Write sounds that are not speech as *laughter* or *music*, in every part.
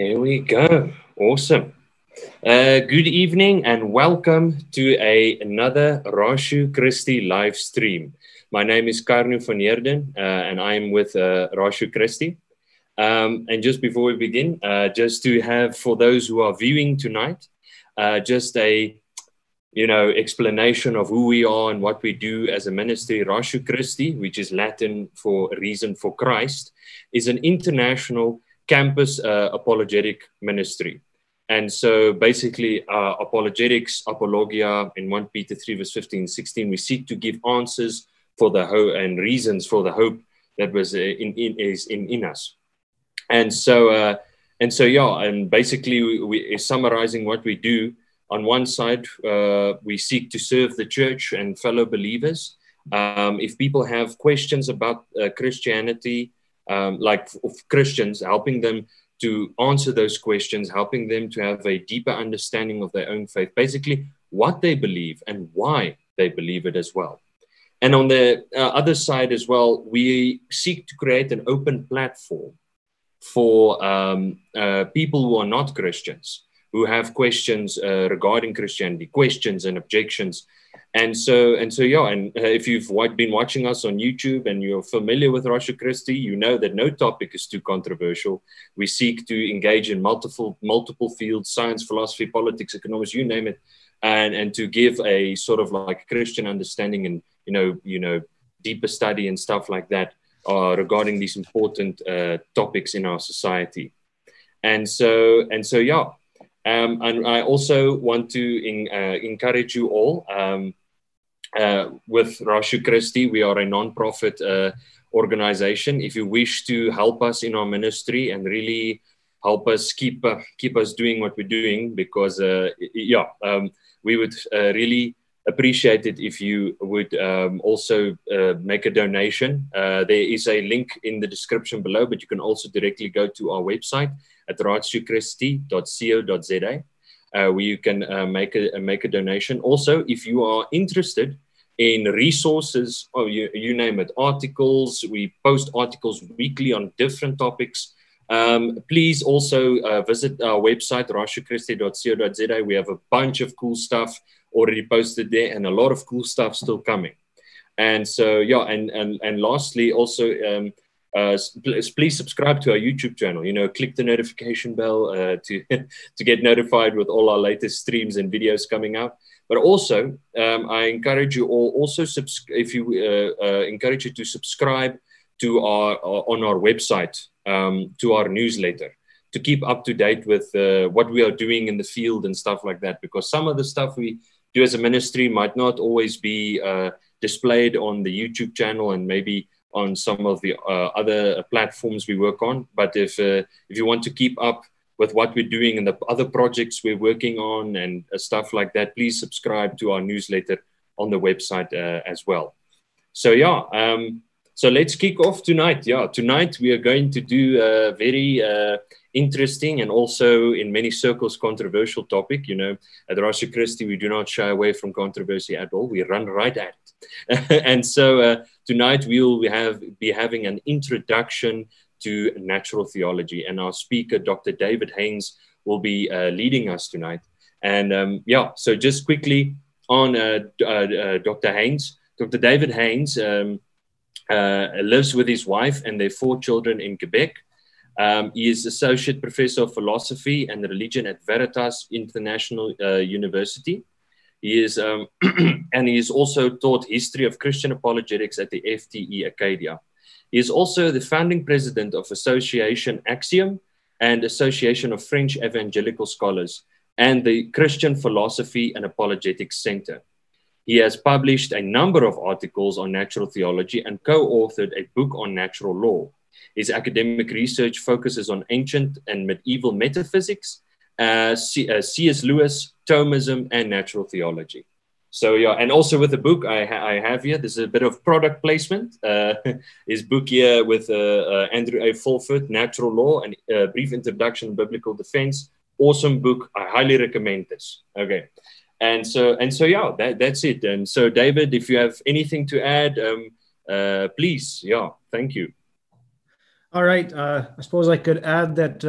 There we go. Awesome. Uh, good evening and welcome to a, another Ratio Christi live stream. My name is Karnu van Heerden uh, and I'm with uh, Ratio Christi. Um, and just before we begin, uh, just to have for those who are viewing tonight, uh, just a you know explanation of who we are and what we do as a ministry. Ratio Christi, which is Latin for reason for Christ, is an international campus uh, apologetic ministry. And so basically, uh, apologetics, apologia in 1 Peter 3, verse 15, 16, we seek to give answers for the hope and reasons for the hope that was uh, in, in, is in, in us. And so, uh, and so, yeah, and basically, we, we summarizing what we do. On one side, uh, we seek to serve the church and fellow believers. Um, if people have questions about uh, Christianity, um, like Christians, helping them to answer those questions, helping them to have a deeper understanding of their own faith, basically what they believe and why they believe it as well. And on the uh, other side as well, we seek to create an open platform for um, uh, people who are not Christians, who have questions uh, regarding Christianity, questions and objections. And so and so yeah and uh, if you've been watching us on youtube and you're familiar with ratio christi you know that no topic is too controversial. We seek to engage in multiple multiple fields science philosophy politics economics you name it and and to give a sort of like christian understanding and you know you know deeper study and stuff like that uh, regarding these important uh, topics in our society. And so and so yeah um, and I also want to in, uh, encourage you all um, uh, with Ratio Christi, we are a non-profit uh, organization. If you wish to help us in our ministry and really help us keep uh, keep us doing what we're doing, because uh, yeah, um, we would uh, really appreciate it if you would um, also make a donation. there is a link in the description below, but you can also directly go to our website at ratiochristi.co.za uh, where you can uh, make a make a donation. Also, if you are interested in resources, or you, you name it, articles, we post articles weekly on different topics. Um, please also uh, visit our website, ratiochristi.co.za. We have a bunch of cool stuff already posted there and a lot of cool stuff still coming. And so, yeah, and, and, and lastly, also, um, uh, please subscribe to our YouTube channel. You know, click the notification bell uh, *laughs* to to get notified with all our latest streams and videos coming out. But also, um, I encourage you all also subs- if you uh, uh encourage you to subscribe to our, our on our website um, to our newsletter to keep up to date with uh, what we are doing in the field and stuff like that. Because some of the stuff we do as a ministry might not always be uh, displayed on the YouTube channel and maybe on some of the uh, other platforms we work on. But if uh, if you want to keep up with what we're doing and the other projects we're working on and uh, stuff like that, please subscribe to our newsletter on the website uh, as well. So yeah, um, so let's kick off tonight. Yeah, tonight we are going to do a very uh, interesting and also in many circles controversial topic. You know, at Ratio Christi, we do not shy away from controversy at all. We run right at it. *laughs* and so uh, tonight we will have, be having an introduction to natural theology. And our speaker, Dr. David Haines, will be uh, leading us tonight. And um, yeah, so just quickly on uh, uh, uh Dr. Haines. Dr. David Haines um, uh, lives with his wife and their four children in Quebec. Um, he is Associate Professor of Philosophy and Religion at Veritas International uh, University. He is, um, *clears throat* and he is also taught history of Christian apologetics at the FTE Acadia. He is also the founding president of Association Axiom and Association of French Evangelical Scholars and the Christian Philosophy and Apologetics Center. He has published a number of articles on natural theology and co authored a book on natural law. His academic research focuses on ancient and medieval metaphysics, uh, C.S. Uh, Lewis, Thomism, and natural theology. So yeah, and also with the book I, ha- I have here, this is a bit of product placement. *laughs* Uh, his book here with uh, uh, Andrew A. Fulford, Natural Law and a uh, Brief Introduction Biblical Defense. Awesome book. I highly recommend this. Okay, and so and so yeah, that, that's it. And so David, if you have anything to add, um, uh, please, yeah, thank you. All right, uh, I suppose I could add that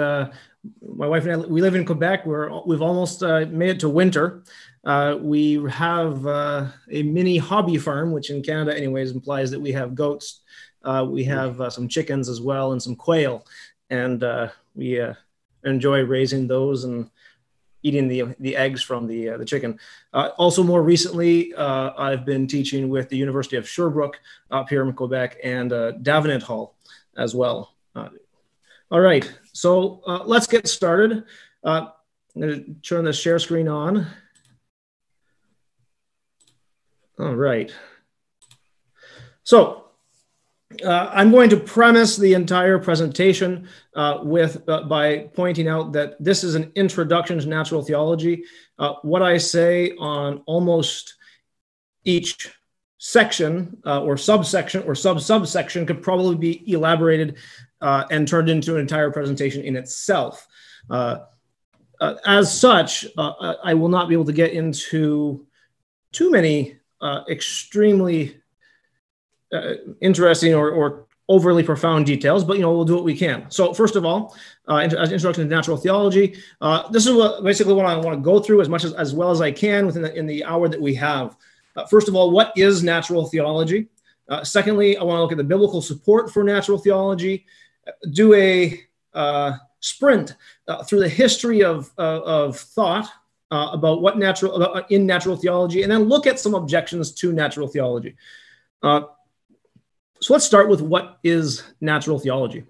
my wife and I we live in Quebec. We're we've almost made it to winter. Uh, we have uh, a mini hobby farm, which in Canada, anyways, implies that we have goats. Uh, we have uh, some chickens as well and some quail, and uh, we uh, enjoy raising those and eating the the eggs from the the chicken. also, more recently, I've been teaching with the University of Sherbrooke up here in Quebec and Davenant Hall as well. All right, so let's get started. I'm going to turn the share screen on. All right. So uh, I'm going to premise the entire presentation uh, with uh, by pointing out that this is an introduction to natural theology. Uh, what I say on almost each section uh, or subsection or sub subsection could probably be elaborated uh, and turned into an entire presentation in itself. as such, I will not be able to get into too many uh, extremely uh, interesting or, or overly profound details, but you know we'll do what we can. So first of all, uh, as introduction to natural theology, uh, this is what basically what I want to go through as much as, as well as I can within the, in the hour that we have. Uh, first of all, what is natural theology? Uh, secondly, I want to look at the biblical support for natural theology. Do a uh, sprint uh, through the history of, of thought uh, about what natural about, uh, in natural theology, and then look at some objections to natural theology. Uh, so let's start with what is natural theology.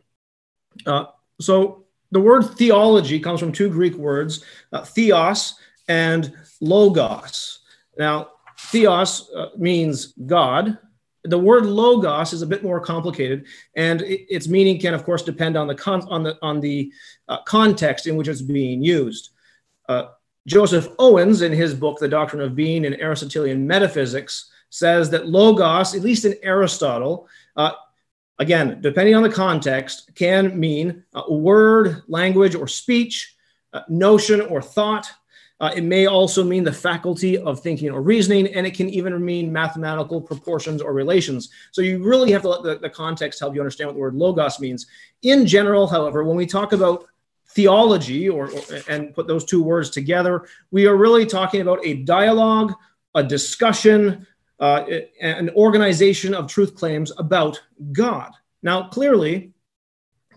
Uh, so the word theology comes from two Greek words, uh, theos and logos. Now, theos uh, means God. The word logos is a bit more complicated, and it, its meaning can, of course, depend on the con- on the on the uh, context in which it's being used. Uh, Joseph Owens, in his book, The Doctrine of Being and Aristotelian Metaphysics, says that logos, at least in Aristotle, uh, again, depending on the context, can mean a word, language, or speech, notion, or thought. Uh, it may also mean the faculty of thinking or reasoning, and it can even mean mathematical proportions or relations. So you really have to let the, the context help you understand what the word logos means. In general, however, when we talk about theology or, or, and put those two words together we are really talking about a dialogue a discussion uh, an organization of truth claims about god now clearly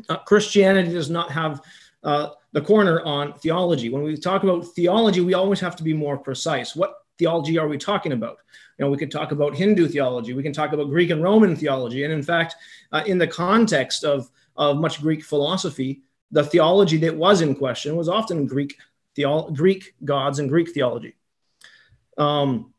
uh, christianity does not have uh, the corner on theology. When we talk about theology we always have to be more precise. What theology are we talking about? You know we could talk about hindu theology. We can talk about greek and roman theology. And in fact uh, in the context of, of much greek philosophy the theology that was in question was often Greek, theolo- Greek gods and Greek theology. Um,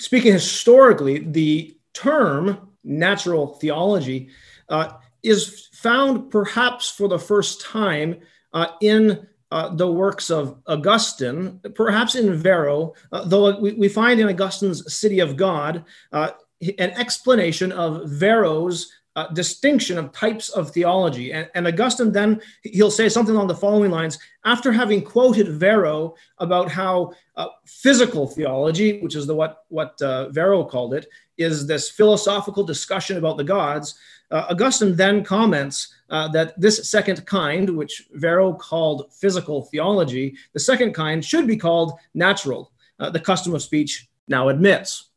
speaking historically, the term natural theology uh, is found perhaps for the first time uh, in uh, the works of Augustine, perhaps in Varro, uh, though we, we, find in Augustine's City of God uh, an explanation of Varro's uh, distinction of types of theology. And, and, Augustine then he'll say something along the following lines after having quoted Varro about how uh, physical theology, which is the what what uh, Varro called it, is this philosophical discussion about the gods. Uh, Augustine then comments uh, that this second kind, which Varro called physical theology, the second kind should be called natural. Uh, the custom of speech now admits.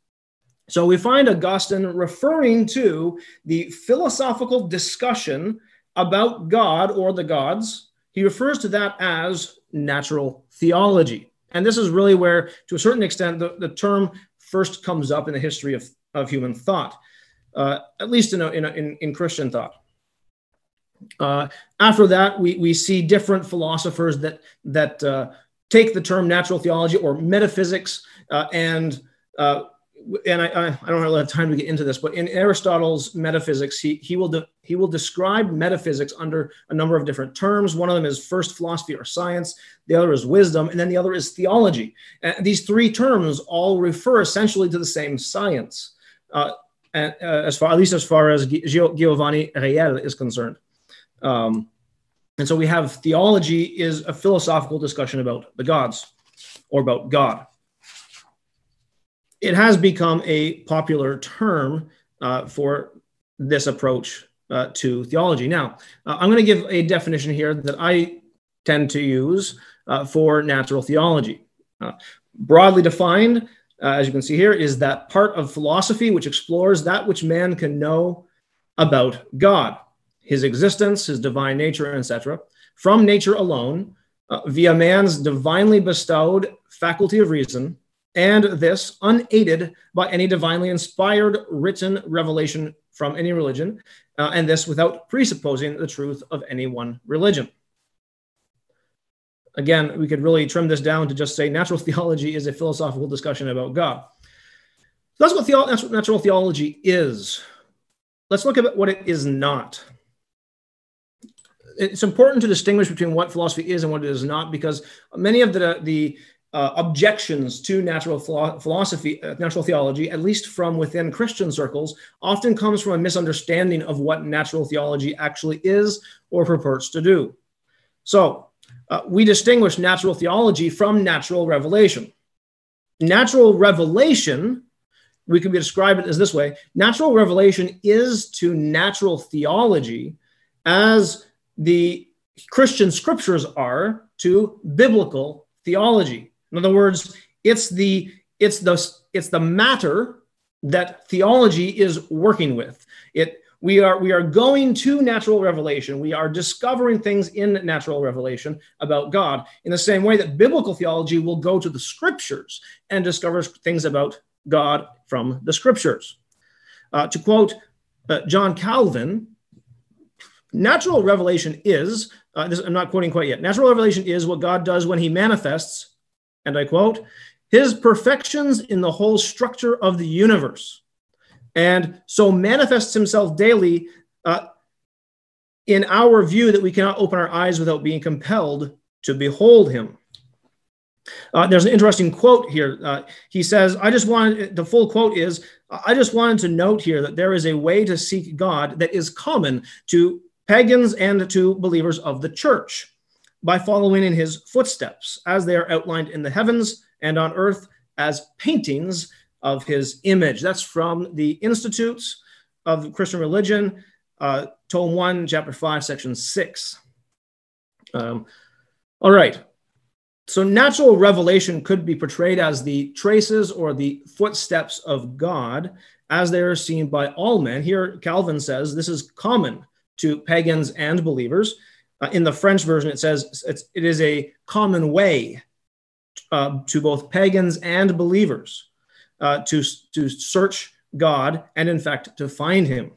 So we find Augustine referring to the philosophical discussion about God or the gods. He refers to that as natural theology. And this is really where, to a certain extent, the, the term first comes up in the history of, of human thought, uh, at least in, a, in, a, in, in, Christian thought. Uh, after that, we, we see different philosophers that, that uh, take the term natural theology or metaphysics uh, and uh, and I, I, don't have time to get into this, but in Aristotle's metaphysics, he, he, will de, he will describe metaphysics under a number of different terms. One of them is first philosophy or science, the other is wisdom, and then the other is theology. And these three terms all refer essentially to the same science, uh, and, uh, as far at least as far as Giovanni Reale is concerned. Um, and so we have theology is a philosophical discussion about the gods or about God it has become a popular term uh, for this approach uh, to theology. Now, uh, I'm going to give a definition here that I tend to use uh, for natural theology. Uh, broadly defined, uh, as you can see here, is that part of philosophy which explores that which man can know about God, his existence, his divine nature, etc., from nature alone, via man's divinely bestowed faculty of reason and this unaided by any divinely inspired written revelation from any religion, uh, and this without presupposing the truth of any one religion. Again, we could really trim this down to just say natural *laughs* theology is a philosophical discussion about God. That's what, theo- that's what natural theology is. Let's look at what it is not. It's important to distinguish between what philosophy is and what it is not because many of the, the uh, objections to natural philosophy, uh, natural theology, at least from within Christian circles, often comes from a misunderstanding of what natural theology actually is or purports to do. So, uh, we distinguish natural theology from natural revelation. Natural revelation, we can describe it as this way natural revelation is to natural theology as the Christian scriptures are to biblical theology. In other words, it's the it's the it's the matter that theology is working with. It we are we are going to natural revelation. We are discovering things in natural revelation about God in the same way that biblical theology will go to the scriptures and discover things about God from the scriptures. Uh, to quote uh, John Calvin, natural revelation is, uh, this, I'm not quoting quite yet, natural revelation is what God does when he manifests and I quote, his perfections in the whole structure of the universe. And so manifests himself daily uh, in our view that we cannot open our eyes without being compelled to behold him. Uh, there's an interesting quote here. Uh, he says, I just wanted, the full quote is, I just wanted to note here that there is a way to seek God that is common to pagans and to believers of the church by following in his footsteps, as they are outlined in the heavens and on earth as paintings of his image. That's from the Institutes of Christian Religion, uh, Tome 1, Chapter 5, Section 6. Um, all right. So, natural revelation could be portrayed as the traces or the footsteps of God as they are seen by all men. Here, Calvin says this is common to pagans and believers. Uh, in the French version, it says it's, it is a common way uh, to both pagans and believers uh, to, to search God and, in fact, to find him.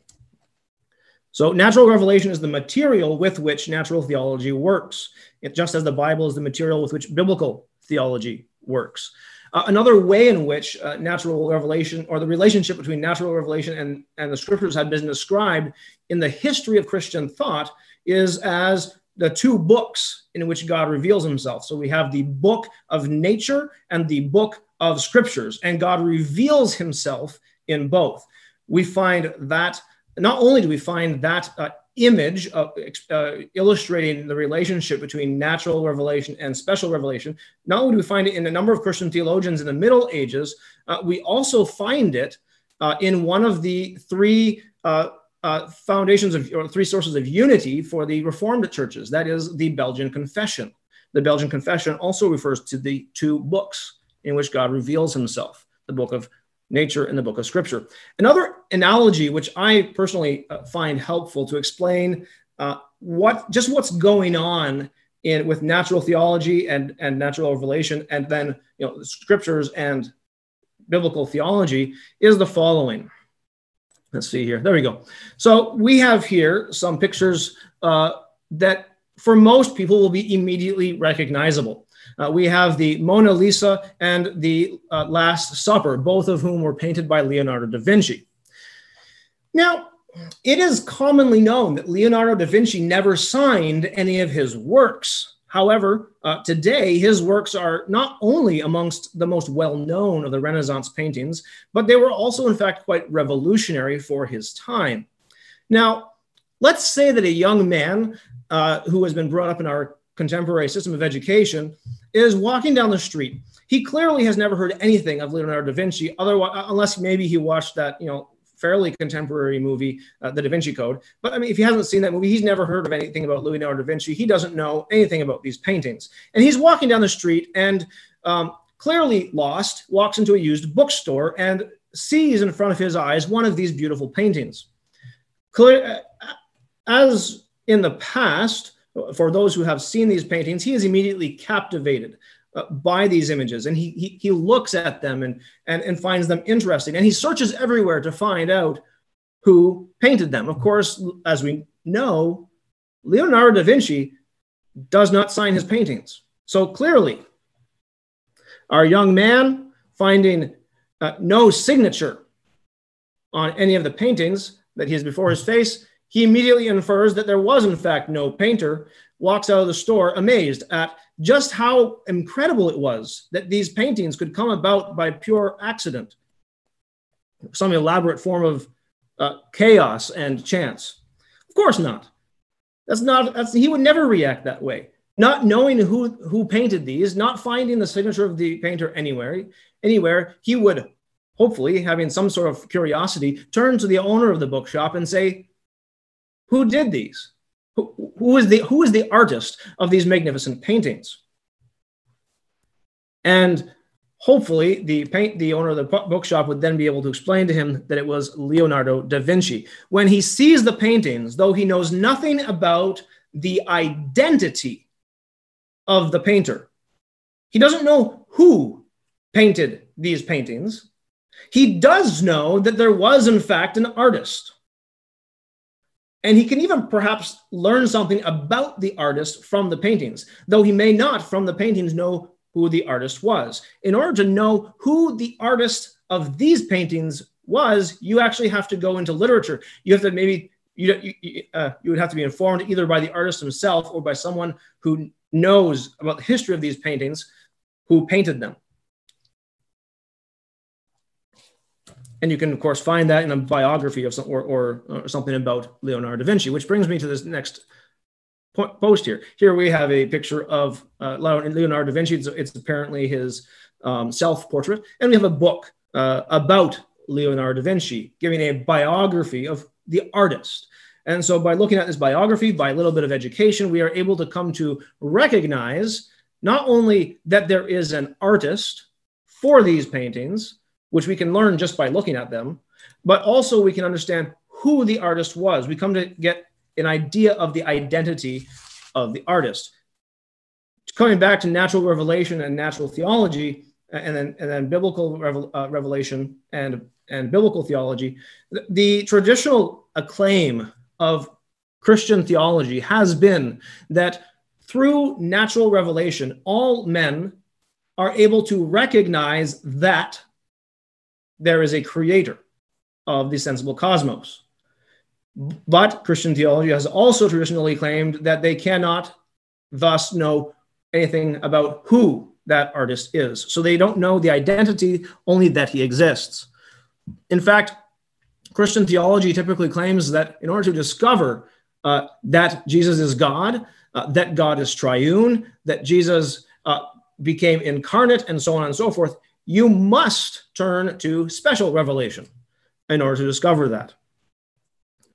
So, natural revelation is the material with which natural theology works, it, just as the Bible is the material with which biblical theology works. Uh, another way in which uh, natural revelation or the relationship between natural revelation and, and the scriptures have been described in the history of Christian thought is as the two books in which God reveals himself. So we have the book of nature and the book of scriptures, and God reveals himself in both. We find that not only do we find that uh, image uh, illustrating the relationship between natural revelation and special revelation, not only do we find it in a number of Christian theologians in the Middle Ages, uh, we also find it uh, in one of the three uh, uh, foundations of or three sources of unity for the Reformed churches. That is the Belgian Confession. The Belgian Confession also refers to the two books in which God reveals himself the book of nature and the book of scripture. Another analogy, which I personally uh, find helpful to explain uh, what just what's going on in with natural theology and, and natural revelation, and then you know scriptures and biblical theology is the following. Let's see here. There we go. So we have here some pictures uh, that for most people will be immediately recognizable. Uh, we have the Mona Lisa and the uh, Last Supper, both of whom were painted by Leonardo da Vinci. Now, it is commonly known that Leonardo da Vinci never signed any of his works. However, uh, today his works are not only amongst the most well known of the Renaissance paintings, but they were also, in fact, quite revolutionary for his time. Now, let's say that a young man uh, who has been brought up in our contemporary system of education is walking down the street. He clearly has never heard anything of Leonardo da Vinci, otherwise, unless maybe he watched that, you know, fairly contemporary movie, uh, The Da Vinci Code. But I mean, if he hasn't seen that movie, he's never heard of anything about Leonardo da Vinci. He doesn't know anything about these paintings. And he's walking down the street and um, clearly lost, walks into a used bookstore and sees in front of his eyes one of these beautiful paintings. Clear, uh, as in the past, for those who have seen these paintings, he is immediately captivated uh, by these images and he, he, he looks at them and, and, and finds them interesting. And he searches everywhere to find out who painted them. Of course, as we know, Leonardo da Vinci does not sign his paintings. So clearly, our young man finding uh, no signature on any of the paintings that he has before his face he immediately infers that there was, in fact, no painter, walks out of the store amazed at just how incredible it was that these paintings could come about by pure accident, some elaborate form of uh, chaos and chance. Of course not. That's not, that's, he would never react that way. Not knowing who, who painted these, not finding the signature of the painter anywhere, anywhere, he would hopefully, having some sort of curiosity, turn to the owner of the bookshop and say, who did these? Who, who, is the, who is the artist of these magnificent paintings? And hopefully the paint the owner of the bookshop would then be able to explain to him that it was leonardo da vinci when he sees the paintings though he knows nothing about the identity of the painter he doesn't know who painted these paintings he does know that there was in fact an artist and he can even perhaps learn something about the artist from the paintings, though he may not from the paintings know who the artist was. In order to know who the artist of these paintings was, you actually have to go into literature. You have to maybe you, you, uh, you would have to be informed either by the artist himself or by someone who knows about the history of these paintings who painted them. And you can, of course, find that in a biography of some, or, or, or something about Leonardo da Vinci, which brings me to this next post here. Here we have a picture of uh, Leonardo da Vinci. It's, it's apparently his um, self portrait. And we have a book uh, about Leonardo da Vinci, giving a biography of the artist. And so, by looking at this biography, by a little bit of education, we are able to come to recognize not only that there is an artist for these paintings, which we can learn just by looking at them, but also we can understand who the artist was. We come to get an idea of the identity of the artist. Coming back to natural revelation and natural theology, and then and then biblical revel, uh, revelation and and biblical theology, the, the traditional acclaim of Christian theology has been that through natural revelation, all men are able to recognize that there is a creator of the sensible cosmos. But Christian theology has also traditionally claimed that they cannot thus know anything about who that artist is. So they don't know the identity, only that he exists. In fact, Christian theology typically claims that in order to discover uh, that Jesus is God, uh, that God is triune, that Jesus uh, became incarnate, and so on and so forth, you must turn to special revelation in order to discover that.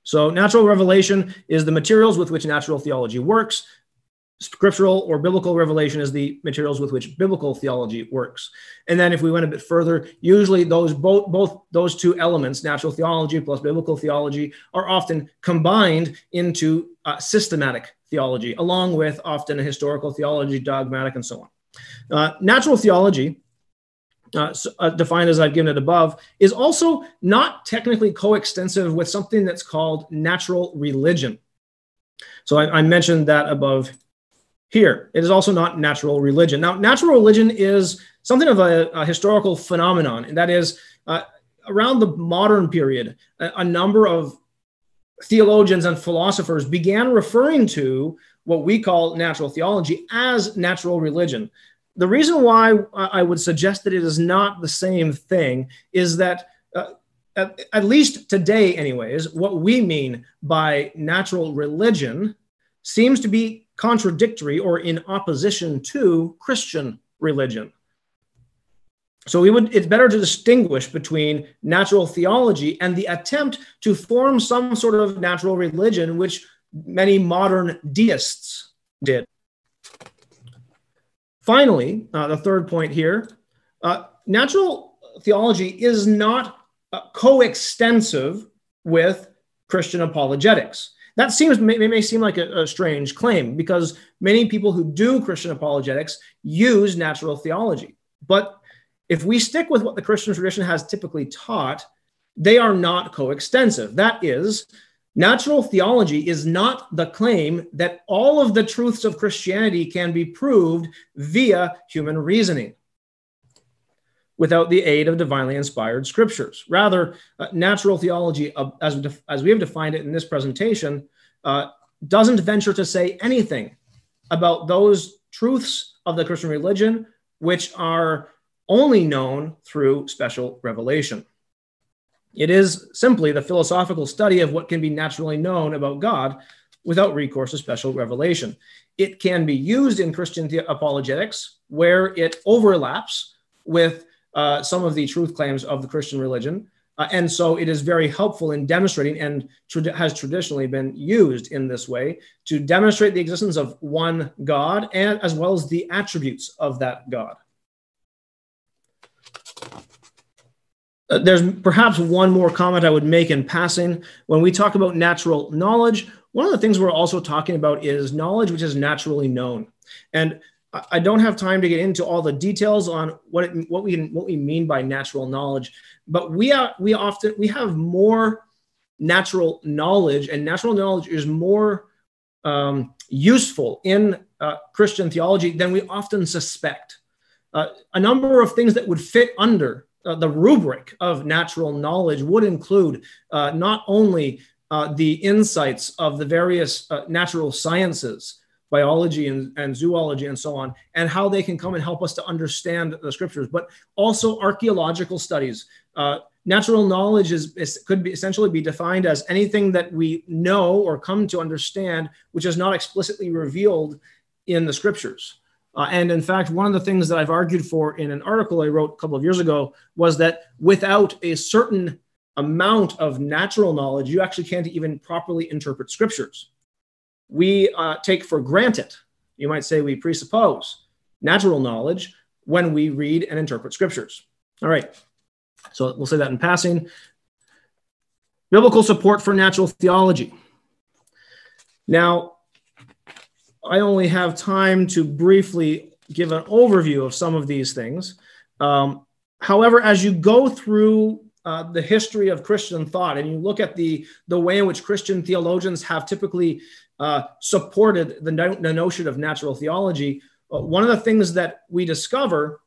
So, natural revelation is the materials with which natural theology works. Scriptural or biblical revelation is the materials with which biblical theology works. And then, if we went a bit further, usually those both both those two elements, natural theology plus biblical theology, are often combined into uh, systematic theology, along with often a historical theology, dogmatic, and so on. Uh, natural theology, uh, uh, defined as I've given it above, is also not technically coextensive with something that's called natural religion. So I, I mentioned that above here. It is also not natural religion. Now, natural religion is something of a, a historical phenomenon, and that is uh, around the modern period, a, a number of theologians and philosophers began referring to what we call natural theology as natural religion. The reason why I would suggest that it is not the same thing is that, uh, at, at, least today, anyways, what we mean by natural religion seems to be contradictory or in opposition to Christian religion. So we would it's better to distinguish between natural theology and the attempt to form some sort of natural religion, which many modern deists did. Finally, uh, the third point here uh, natural theology is not uh, coextensive with Christian apologetics. That seems may, may seem like a, a strange claim because many people who do Christian apologetics use natural theology. But if we stick with what the Christian tradition has typically taught, they are not coextensive. That is, natural theology is not the claim that all of the truths of Christianity can be proved via human reasoning without the aid of divinely inspired scriptures. Rather, uh, natural theology, uh, as, we def- as we have defined it in this presentation, uh, doesn't venture to say anything about those truths of the Christian religion which are only known through special revelation. It is simply the philosophical study of what can be naturally known about God without recourse to special revelation. It can be used in Christian apologetics where it overlaps with uh, some of the truth claims of the Christian religion. Uh, and so it is very helpful in demonstrating and tra- has traditionally been used in this way to demonstrate the existence of one God and as well as the attributes of that God. Uh, there's perhaps one more comment I would make in passing. When we talk about natural knowledge, one of the things we're also talking about is knowledge which is naturally known. And I don't have time to get into all the details on what it, what we what we mean by natural knowledge, but we are we often we have more natural knowledge, and natural knowledge is more um, useful in uh, Christian theology than we often suspect. Uh, a number of things that would fit under uh, the rubric of natural knowledge would include uh, not only uh, the insights of the various uh, natural sciences, biology and, and, zoology and so on, and how they can come and help us to understand the scriptures, but also archaeological studies. Uh, natural knowledge is, is, could be essentially be defined as anything that we know or come to understand, which is not explicitly revealed in the scriptures. Uh, and in fact, one of the things that I've argued for in an article I wrote a couple of years ago was that without a certain amount of natural knowledge, you actually can't even properly interpret scriptures. We uh, take for granted, you might say we presuppose natural knowledge when we read and interpret scriptures. All right, so we'll say that in passing. Biblical support for natural theology. Now, I only have time to briefly give an overview of some of these things. Um, however, as you go through uh, the history of Christian thought and you look at the, the way in which Christian theologians have typically uh, supported the, no- the, notion of natural theology, uh, one of the things that we discover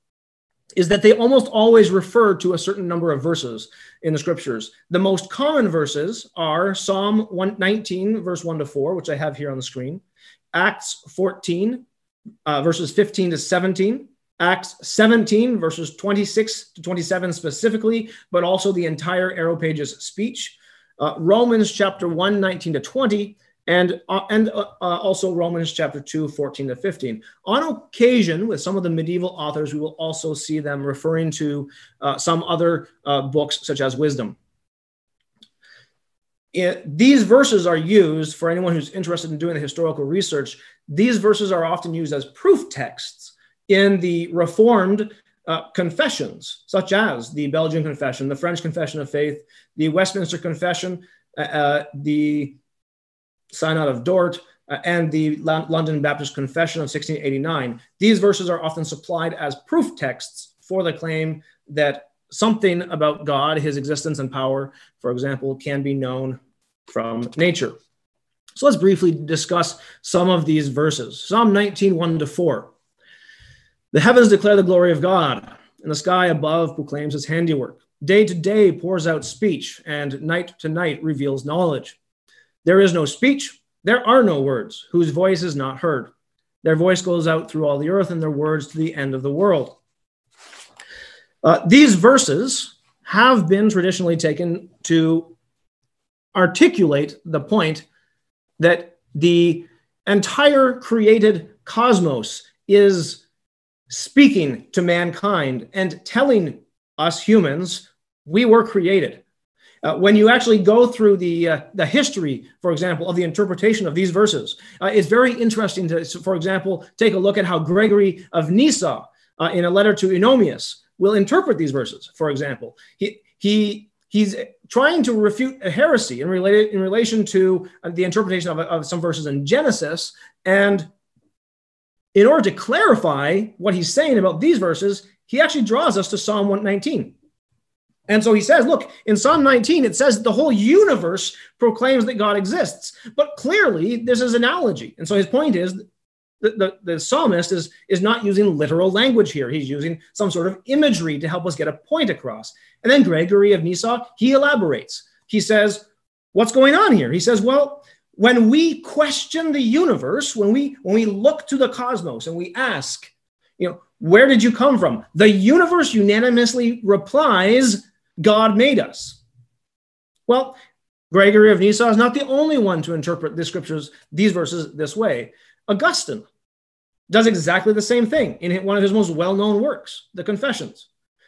is that they almost always refer to a certain number of verses in the scriptures. The most common verses are Psalm 119, verse 1 to 4, which I have here on the screen, Acts 14, uh, verses 15 to 17, Acts 17, verses 26 to 27 specifically, but also the entire Areopagus speech, uh, Romans chapter 1, 19 to 20, and, uh, and uh, uh, also Romans chapter 2, 14 to 15. On occasion, with some of the medieval authors, we will also see them referring to uh, some other books, such as Wisdom it, these verses are used for anyone who's interested in doing the historical research. These verses are often used as proof texts in the Reformed uh, confessions, such as the Belgian Confession, the French Confession of Faith, the Westminster Confession, uh, uh, the Synod of Dort, uh, and the London Baptist Confession of 1689. These verses are often supplied as proof texts for the claim that something about God, his existence and power, for example, can be known from nature. So let's briefly discuss some of these verses. Psalm 19, 1 to 4. The heavens declare the glory of God, and the sky above proclaims his handiwork. Day to day pours out speech, and night to night reveals knowledge. There is no speech, there are no words, whose voice is not heard. Their voice goes out through all the earth, and their words to the end of the world. Uh, these verses have been traditionally taken to articulate the point that the entire created cosmos is speaking to mankind and telling us humans we were created. Uh, when you actually go through the uh, the history, for example, of the interpretation of these verses, uh, it's very interesting to, for example, take a look at how Gregory of Nyssa, uh, in a letter to Eunomius, will interpret these verses. For example, he he he's trying to refute a heresy in related in relation to uh, the interpretation of, of some verses in Genesis, and in order to clarify what he's saying about these verses, he actually draws us to Psalm 119. And so he says, look, in Psalm 19, it says the whole universe proclaims that God exists. But clearly, this is analogy. And so his point is the, the, the, psalmist is, is not using literal language here. He's using some sort of imagery to help us get a point across. And then Gregory of Nyssa, he elaborates. He says, What's going on here? He says, Well, when we question the universe, when we when we look to the cosmos and we ask, you know, where did you come from? The universe unanimously replies, God made us. Well, Gregory of Nyssa is not the only one to interpret the scriptures, these verses this way. Augustine does exactly the same thing in one of his most well known works, the Confessions.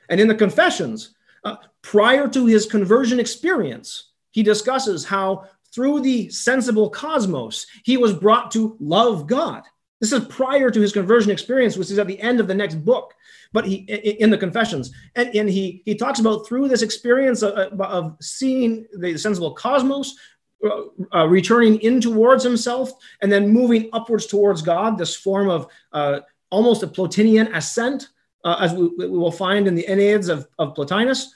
And in the Confessions, uh, prior to his conversion experience, he discusses how through the sensible cosmos, he was brought to love God. This is prior to his conversion experience, which is at the end of the next book, but he in the Confessions, and, and he he talks about through this experience of, of seeing the sensible cosmos, uh, uh, returning in towards himself and then moving upwards towards God, this form of uh, almost a Plotinian ascent, uh, as we, we, will find in the Enneads of, of Plotinus.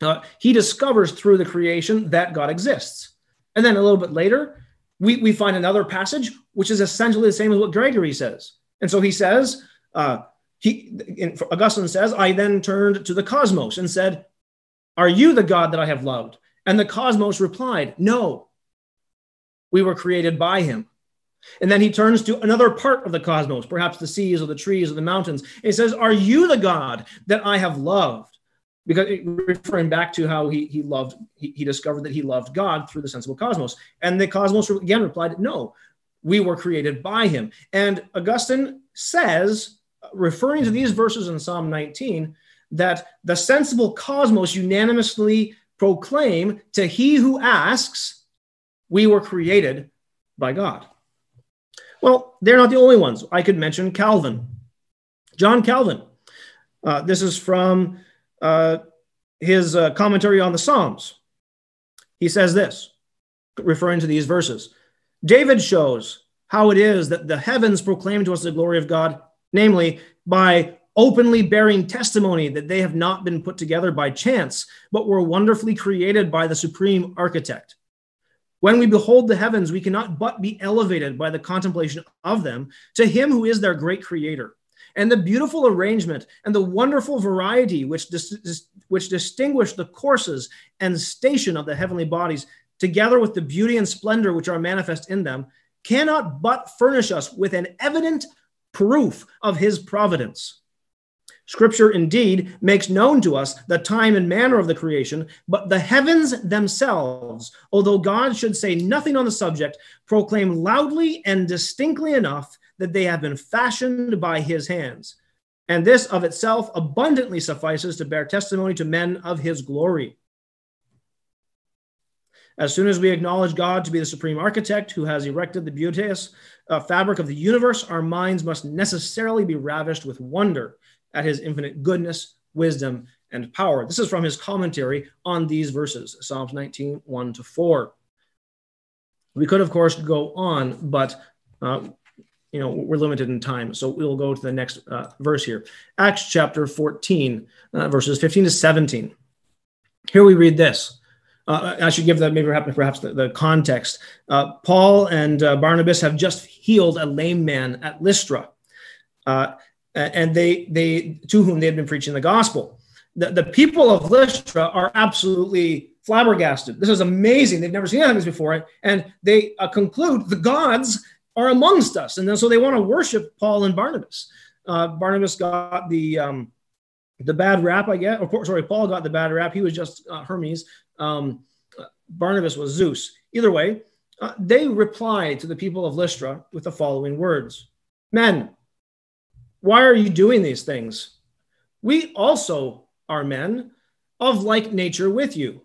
Uh, he discovers through the creation that God exists. And then a little bit later, we, we find another passage which is essentially the same as what Gregory says. And so he says, uh, he, in, Augustine says, I then turned to the cosmos and said, Are you the God that I have loved? And the cosmos replied, No, we were created by him. And then he turns to another part of the cosmos, perhaps the seas or the trees or the mountains. He says, Are you the God that I have loved? Because referring back to how he, he loved, he, he discovered that he loved God through the sensible cosmos. And the cosmos again replied, No, we were created by him. And Augustine says, referring to these verses in Psalm 19, that the sensible cosmos unanimously proclaim to he who asks, We were created by God. Well, they're not the only ones. I could mention Calvin, John Calvin. Uh, this is from uh, his uh, commentary on the Psalms. He says this, referring to these verses David shows how it is that the heavens proclaim to us the glory of God, namely by openly bearing testimony that they have not been put together by chance, but were wonderfully created by the supreme architect. When we behold the heavens, we cannot but be elevated by the contemplation of them to him who is their great creator. And the beautiful arrangement and the wonderful variety which, dis- which distinguish the courses and station of the heavenly bodies, together with the beauty and splendor which are manifest in them, cannot but furnish us with an evident proof of his providence. Scripture indeed makes known to us the time and manner of the creation, but the heavens themselves, although God should say nothing on the subject, proclaim loudly and distinctly enough that they have been fashioned by his hands. And this of itself abundantly suffices to bear testimony to men of his glory. As soon as we acknowledge God to be the supreme architect who has erected the beauteous uh, fabric of the universe, our minds must necessarily be ravished with wonder at his infinite goodness, wisdom, and power. This is from his commentary on these verses, Psalms 19, 1 to 4. We could, of course, go on, but uh, you know we're limited in time, so we'll go to the next uh, verse here, Acts chapter 14, uh, verses 15 to 17. Here we read this. Uh, I should give that maybe perhaps the, the context. Uh, Paul and uh, Barnabas have just healed a lame man at Lystra, and they they to whom they had been preaching the gospel. The, the people of Lystra are absolutely flabbergasted. This is amazing. They've never seen anything like this before, and they uh, conclude the gods are amongst us, and then so they want to worship Paul and Barnabas. Uh, Barnabas got the um, the bad rap, I guess. Or, sorry, Paul got the bad rap. He was just Hermes um, Barnabas was Zeus. Either way, uh, they replied to the people of Lystra with the following words Men, why are you doing these things? We also are men of like nature with you,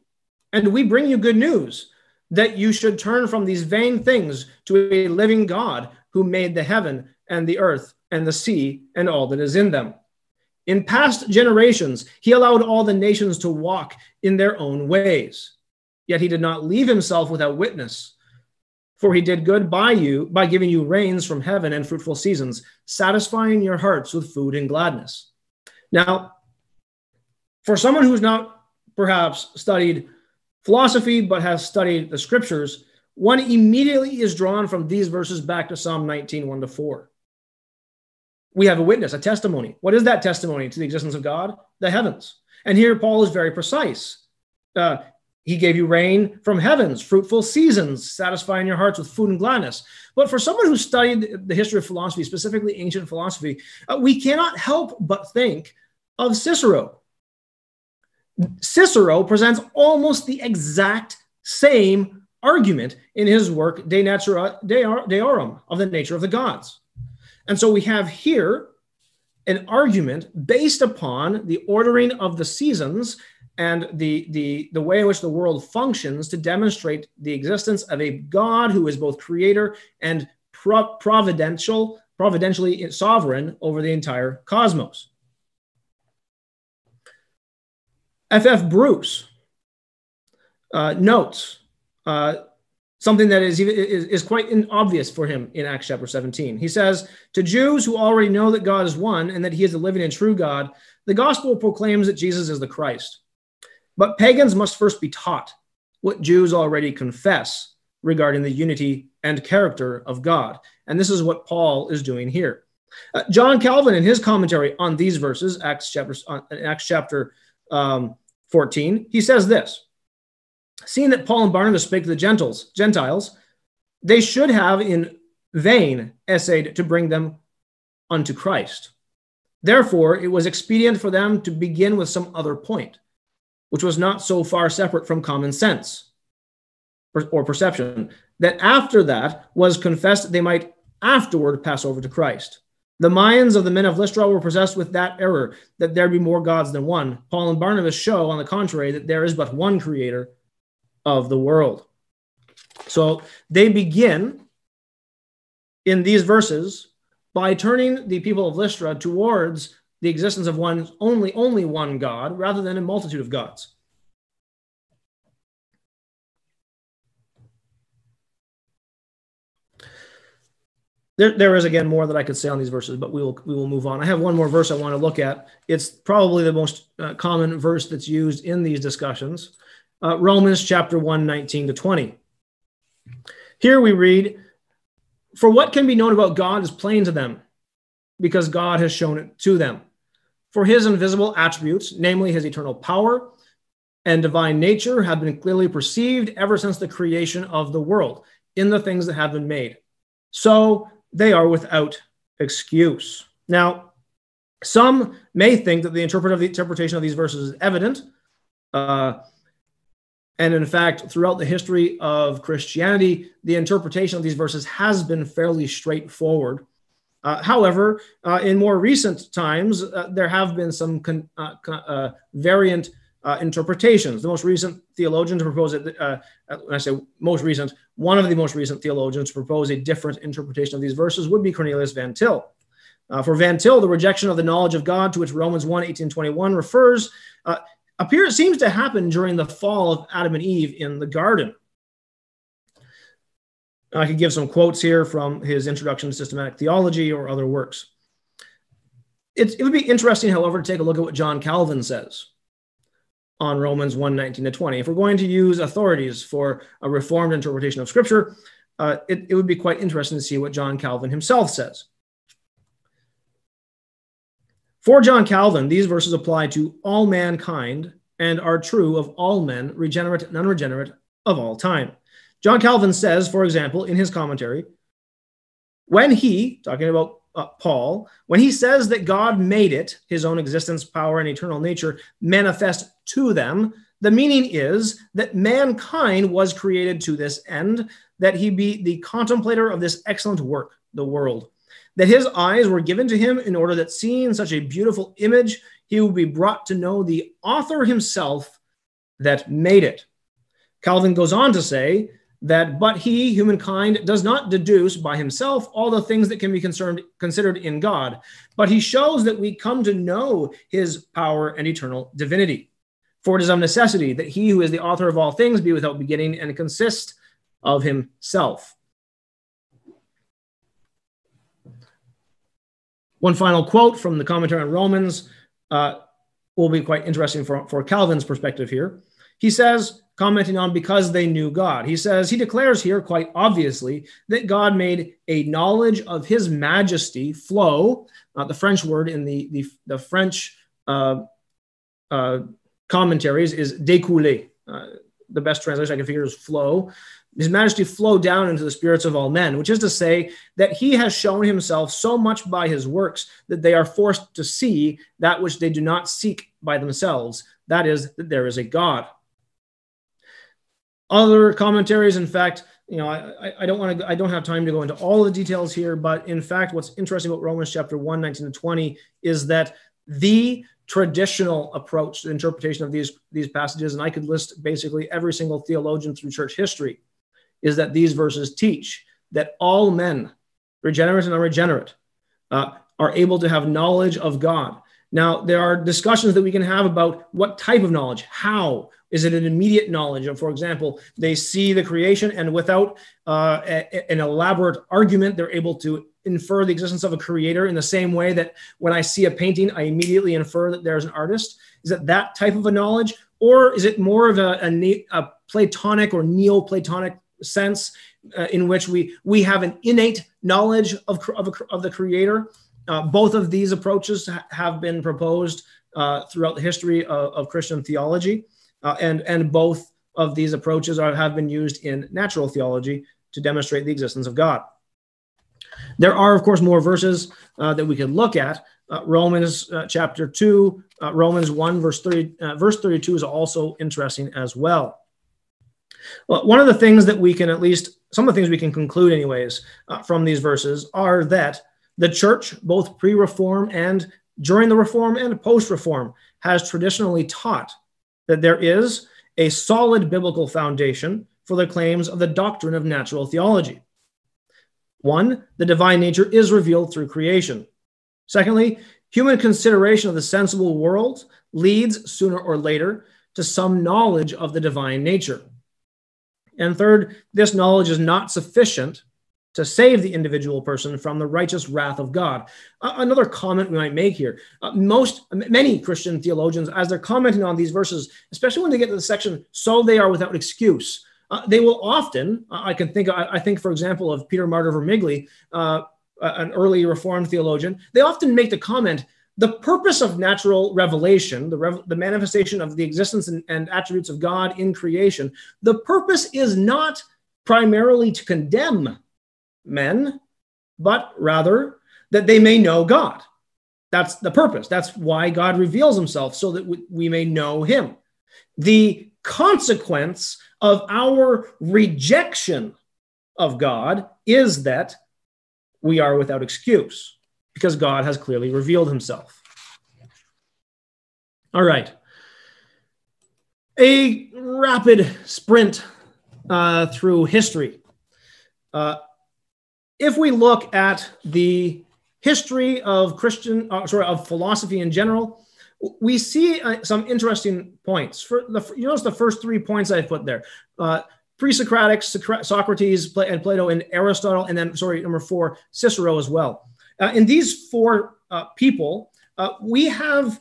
and we bring you good news that you should turn from these vain things to a living God who made the heaven and the earth and the sea and all that is in them. In past generations, he allowed all the nations to walk in their own ways. Yet he did not leave himself without witness. For he did good by you by giving you rains from heaven and fruitful seasons, satisfying your hearts with food and gladness. Now, for someone who's not perhaps studied philosophy but has studied the scriptures, one immediately is drawn from these verses back to Psalm 19, 1 to 4 we have a witness, a testimony. What is that testimony to the existence of God? The heavens. And here Paul is very precise. Uh, he gave you rain from heavens, fruitful seasons, satisfying your hearts with food and gladness. But for someone who studied the history of philosophy, specifically ancient philosophy, uh, we cannot help but think of Cicero. Cicero presents almost the exact same argument in his work De Natura Deorum, of the nature of the gods. And so we have here an argument based upon the ordering of the seasons and the, the, the way in which the world functions to demonstrate the existence of a God who is both creator and pro- providential, providentially sovereign over the entire cosmos. F.F. Bruce uh, notes uh, something that is, is, is quite obvious for him in Acts chapter 17. He says, To Jews who already know that God is one and that he is the living and true God, the gospel proclaims that Jesus is the Christ. But pagans must first be taught what Jews already confess regarding the unity and character of God. And this is what Paul is doing here. Uh, John Calvin, in his commentary on these verses, Acts chapter, uh, Acts chapter um, 14, he says this seeing that Paul and Barnabas spake to the Gentiles, Gentiles, they should have in vain essayed to bring them unto Christ. Therefore, it was expedient for them to begin with some other point, which was not so far separate from common sense or perception, that after that was confessed they might afterward pass over to Christ. The minds of the men of Lystra were possessed with that error that there be more gods than one. Paul and Barnabas show, on the contrary, that there is but one creator of the world. So they begin in these verses by turning the people of Lystra towards the existence of one only only one God rather than a multitude of gods. There, there is again more that I could say on these verses, but we will we will move on. I have one more verse I want to look at. It's probably the most uh, common verse that's used in these discussions uh, Romans chapter 1, 19 to 20. Here we read, For what can be known about God is plain to them, because God has shown it to them. For his invisible attributes, namely his eternal power and divine nature, have been clearly perceived ever since the creation of the world in the things that have been made. So they are without excuse. Now, some may think that the interpretation of these verses is evident. Uh, and in fact, throughout the history of Christianity, the interpretation of these verses has been fairly straightforward. Uh, however, uh, in more recent times, uh, there have been some con- uh, uh, variant interpretations. The most recent theologians propose it. when I say most recent, one of the most recent theologians to propose a different interpretation of these verses would be Cornelius Van Til. for Van Til, the rejection of the knowledge of God to which Romans 1 18 21 refers appears seems to happen during the fall of Adam and Eve in the garden. I could give some quotes here from his Introduction to Systematic Theology or other works. It, it would be interesting, however, to take a look at what John Calvin says on Romans 1 19 to 20. If we're going to use authorities for a reformed interpretation of Scripture, uh, it, it would be quite interesting to see what John Calvin himself says. For John Calvin, these verses apply to all mankind and are true of all men, regenerate and unregenerate, of all time. John Calvin says, for example, in his commentary, when he, talking about uh, Paul, when he says that God made it, his own existence, power, and eternal nature, manifest to them, the meaning is that mankind was created to this end, that he be the contemplator of this excellent work, the world, that his eyes were given to him in order that seeing such a beautiful image, he would be brought to know the author himself that made it. Calvin goes on to say that, but he, humankind, does not deduce by himself all the things that can be concerned, considered in God, but he shows that we come to know his power and eternal divinity. For it is of necessity that he who is the author of all things be without beginning and consist of himself. One final quote from the commentary on Romans uh, will be quite interesting for, for Calvin's perspective here. He says, commenting on because they knew God, he says, he declares here quite obviously that God made a knowledge of his majesty flow, uh, the French word in the, the, the French uh, uh, commentaries is découler. Uh, the best translation I can figure is flow. His majesty flow down into the spirits of all men, which is to say that he has shown himself so much by his works that they are forced to see that which they do not seek by themselves. That is, that there is a God. Other commentaries, in fact, you know, I, I don't want to, I don't have time to go into all the details here, but in fact, what's interesting about Romans chapter 1, 19 to 20 is that the traditional approach to interpretation of these, these passages, and I could list basically every single theologian through church history, is that these verses teach that all men, regenerate and unregenerate, uh, are able to have knowledge of God. Now, there are discussions that we can have about what type of knowledge, how, is it an immediate knowledge? And for example, they see the creation and without uh, a, an elaborate argument, they're able to infer the existence of a creator in the same way that when I see a painting, I immediately infer that there's an artist. Is it that type of a knowledge? Or is it more of a, a, a Platonic or Neoplatonic sense uh, in which we, we have an innate knowledge of, of, of the creator? Uh, both of these approaches ha- have been proposed uh, throughout the history of, of Christian theology uh, and, and both of these approaches are, have been used in natural theology to demonstrate the existence of God. There are, of course, more verses uh, that we could look at. Uh, Romans uh, chapter 2, uh, Romans 1, verse, 30, uh, verse 32 is also interesting as well. well. One of the things that we can at least, some of the things we can conclude, anyways, from these verses are that the church, both pre reform and during the reform and post reform, has traditionally taught that there is a solid biblical foundation for the claims of the doctrine of natural theology. One, the divine nature is revealed through creation. Secondly, human consideration of the sensible world leads sooner or later to some knowledge of the divine nature. And third, this knowledge is not sufficient to save the individual person from the righteous wrath of God. Uh, another comment we might make here uh, most, many Christian theologians, as they're commenting on these verses, especially when they get to the section, so they are without excuse, uh, they will often, I can think, I, I, think, for example, of Peter Martyr Vermigli, uh, an early Reformed theologian, they often make the comment, the purpose of natural revelation, the, rev- the manifestation of the existence and, and attributes of God in creation, the purpose is not primarily to condemn men, but rather that they may know God. That's the purpose. That's why God reveals himself so that we may know him. The consequence of our rejection of God is that we are without excuse because God has clearly revealed himself. All right. A rapid sprint uh, through history. Uh, if we look at the history of Christian, uh, sorry, of philosophy in general, we see uh, some interesting points. For the, you notice the first three points I put there. Uh, pre-Socratic, Socrates and Plato, and Aristotle, and then sorry, number four, Cicero as well. Uh, in these four uh, people, uh, we have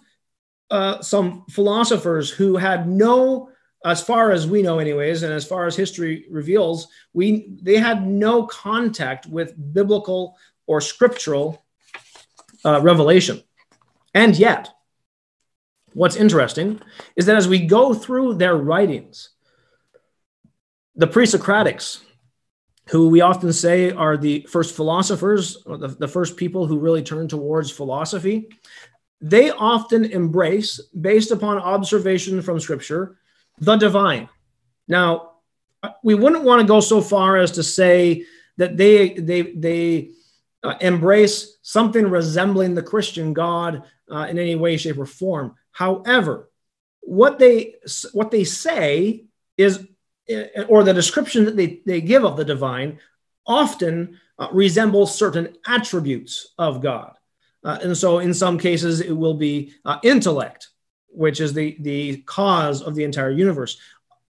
uh, some philosophers who had no, as far as we know, anyways, and as far as history reveals, we they had no contact with biblical or scriptural uh, revelation, and yet. What's interesting is that as we go through their writings, the pre Socratics, who we often say are the first philosophers, the, the first people who really turn towards philosophy, they often embrace, based upon observation from Scripture, the divine. Now, we wouldn't want to go so far as to say that they they they uh, embrace something resembling the Christian God uh, in any way, shape, or form. However, what they what they say is uh, or the description that they, they give of the divine often uh, resembles certain attributes of God. Uh, and so in some cases, it will be uh, intellect, which is the, the cause of the entire universe.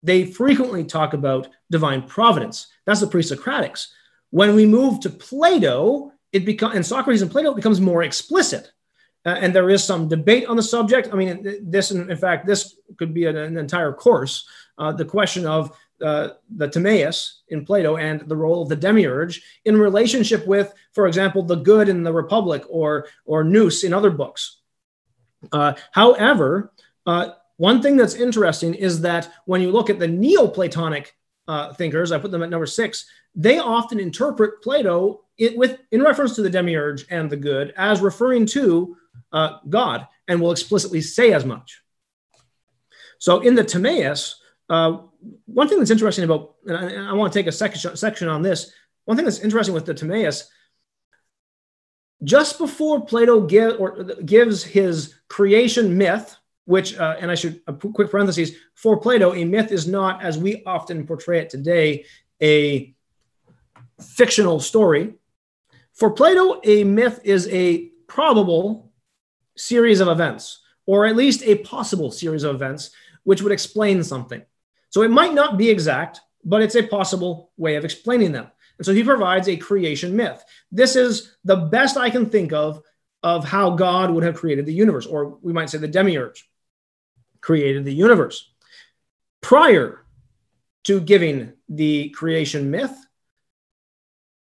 They frequently talk about divine providence. That's the pre-Socratics. When we move to Plato, it becomes and Socrates and Plato becomes more explicit. Uh, and there is some debate on the subject. I mean, this, in fact, this could be an, an entire course. Uh, the question of uh, the Timaeus in Plato and the role of the demiurge in relationship with, for example, the good in the Republic or or Nous in other books. Uh, however, uh, one thing that's interesting is that when you look at the Neoplatonic uh, thinkers, I put them at number six. They often interpret Plato it, with in reference to the demiurge and the good as referring to uh, God, and will explicitly say as much. So in the Timaeus, uh, one thing that's interesting about, and I, I, want to take a section, section on this. One thing that's interesting with the Timaeus, just before Plato give, gives his creation myth, which, uh, and I should, a quick parentheses, for Plato, a myth is not, as we often portray it today, a fictional story. For Plato, a myth is a probable series of events, or at least a possible series of events, which would explain something. So it might not be exact, but it's a possible way of explaining them. And so he provides a creation myth. This is the best I can think of of how God would have created the universe, or we might say the demiurge created the universe. Prior to giving the creation myth,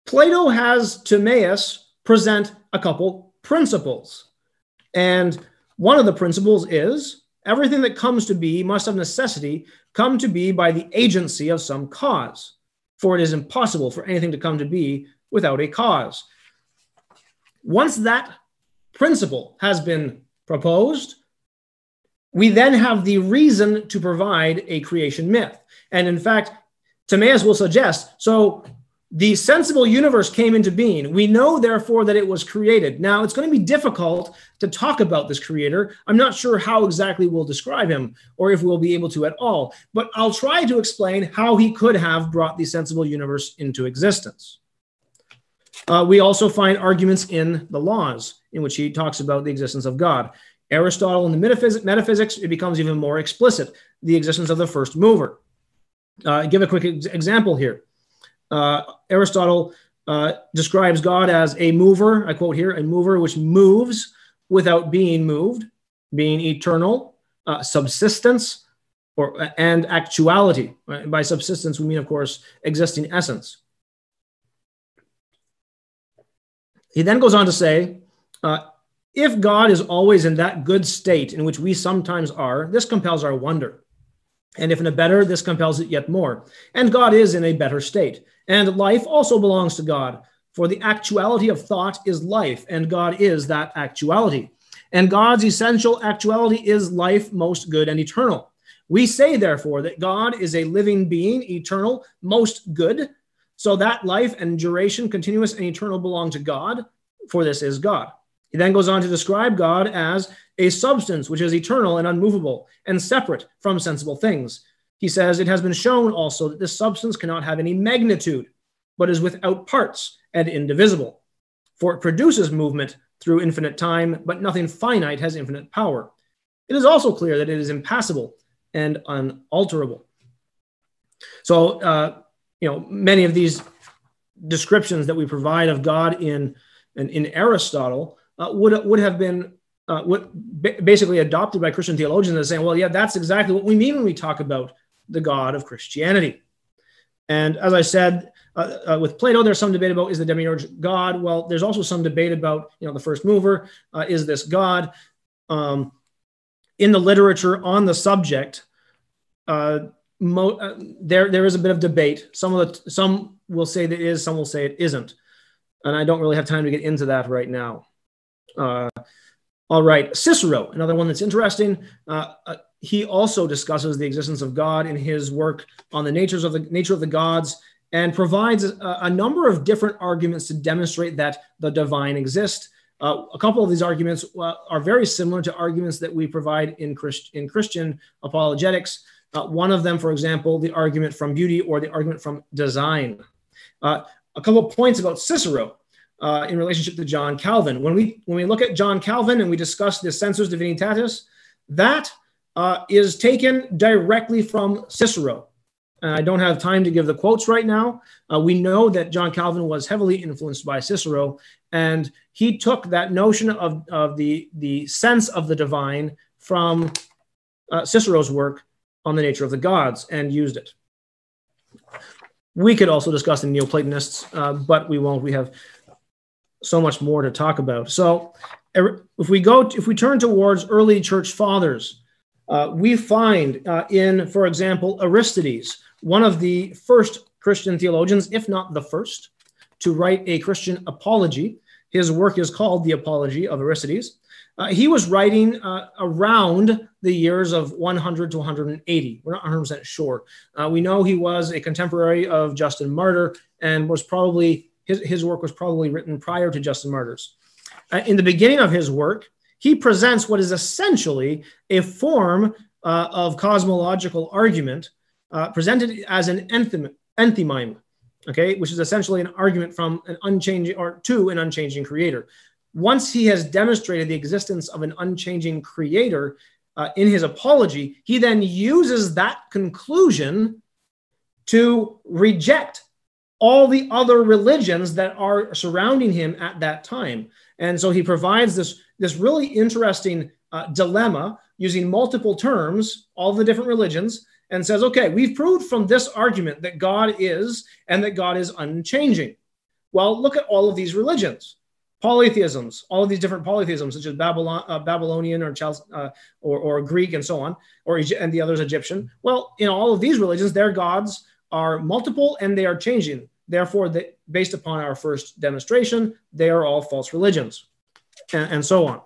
Plato has Timaeus present a couple principles. And one of the principles is everything that comes to be must of necessity come to be by the agency of some cause, for it is impossible for anything to come to be without a cause. Once that principle has been proposed, we then have the reason to provide a creation myth. And in fact, Timaeus will suggest so the sensible universe came into being. We know, therefore, that it was created. Now, it's going to be difficult to talk about this creator. I'm not sure how exactly we'll describe him or if we'll be able to at all, but I'll try to explain how he could have brought the sensible universe into existence. Uh, we also find arguments in the laws in which he talks about the existence of God. Aristotle in the metaphysics, metaphysics it becomes even more explicit the existence of the first mover. Uh, give a quick ex- example here uh, Aristotle uh, describes God as a mover. I quote here: a mover which moves without being moved, being eternal, uh, subsistence, or and actuality. Right? By subsistence, we mean, of course, existing essence. He then goes on to say, uh, if God is always in that good state in which we sometimes are, this compels our wonder. And if in a better, this compels it yet more. And God is in a better state. And life also belongs to God, for the actuality of thought is life, and God is that actuality. And God's essential actuality is life, most good and eternal. We say, therefore, that God is a living being, eternal, most good, so that life and duration, continuous and eternal, belong to God, for this is God. He then goes on to describe God as a substance which is eternal and unmovable and separate from sensible things. He says, It has been shown also that this substance cannot have any magnitude, but is without parts and indivisible. For it produces movement through infinite time, but nothing finite has infinite power. It is also clear that it is impassible and unalterable. So, uh, you know, many of these descriptions that we provide of God in in, in Aristotle uh, would would have been uh, what basically adopted by Christian theologians as saying, well, yeah, that's exactly what we mean when we talk about the God of Christianity. And as I said, uh, uh, with Plato, there's some debate about is the demiurge God. Well, there's also some debate about you know the first mover. Uh, is this God? Um, in the literature on the subject, uh, mo- uh, there there is a bit of debate. Some of the some will say that it is, some will say it isn't, and I don't really have time to get into that right now. All right, Cicero, another one that's interesting. Uh, uh, he also discusses the existence of God in his work on the natures of the nature of the gods and provides a, a number of different arguments to demonstrate that the divine exist. Uh, a couple of these arguments uh, are very similar to arguments that we provide in, Christ, in Christian apologetics. Uh, one of them, for example, the argument from beauty or the argument from design. Uh, a couple of points about Cicero uh, in relationship to John Calvin. When we when we look at John Calvin and we discuss the sensus divinitatis, that uh, is taken directly from Cicero. And I don't have time to give the quotes right now. Uh, we know that John Calvin was heavily influenced by Cicero, and he took that notion of, of the, the sense of the divine from uh, Cicero's work on the nature of the gods and used it. We could also discuss the Neoplatonists, uh, but we won't. We have so much more to talk about. So if we go, if we turn towards early church fathers, uh, we find uh, in, for example, Aristides, one of the first Christian theologians, if not the first, to write a Christian apology. His work is called The Apology of Aristides. Uh, he was writing uh, around the years of 100 to 180. We're not 100% sure. Uh, we know he was a contemporary of Justin Martyr and was probably his, his work was probably written prior to Justin Martyr's. Uh, in the beginning of his work, he presents what is essentially a form uh, of cosmological argument uh, presented as an enthymeme, okay, which is essentially an argument from an unchanging or to an unchanging creator. Once he has demonstrated the existence of an unchanging creator uh, in his apology, he then uses that conclusion to reject all the other religions that are surrounding him at that time. And so he provides this, this really interesting uh, dilemma using multiple terms, all the different religions, and says, okay, we've proved from this argument that God is and that God is unchanging. Well, look at all of these religions, polytheisms, all of these different polytheisms, such as Babylon, uh, Babylonian or, uh, or, or Greek and so on, or and the others Egyptian. Well, in all of these religions, their gods are multiple and they are changing. Therefore, they, based upon our first demonstration, they are all false religions, and, and so on.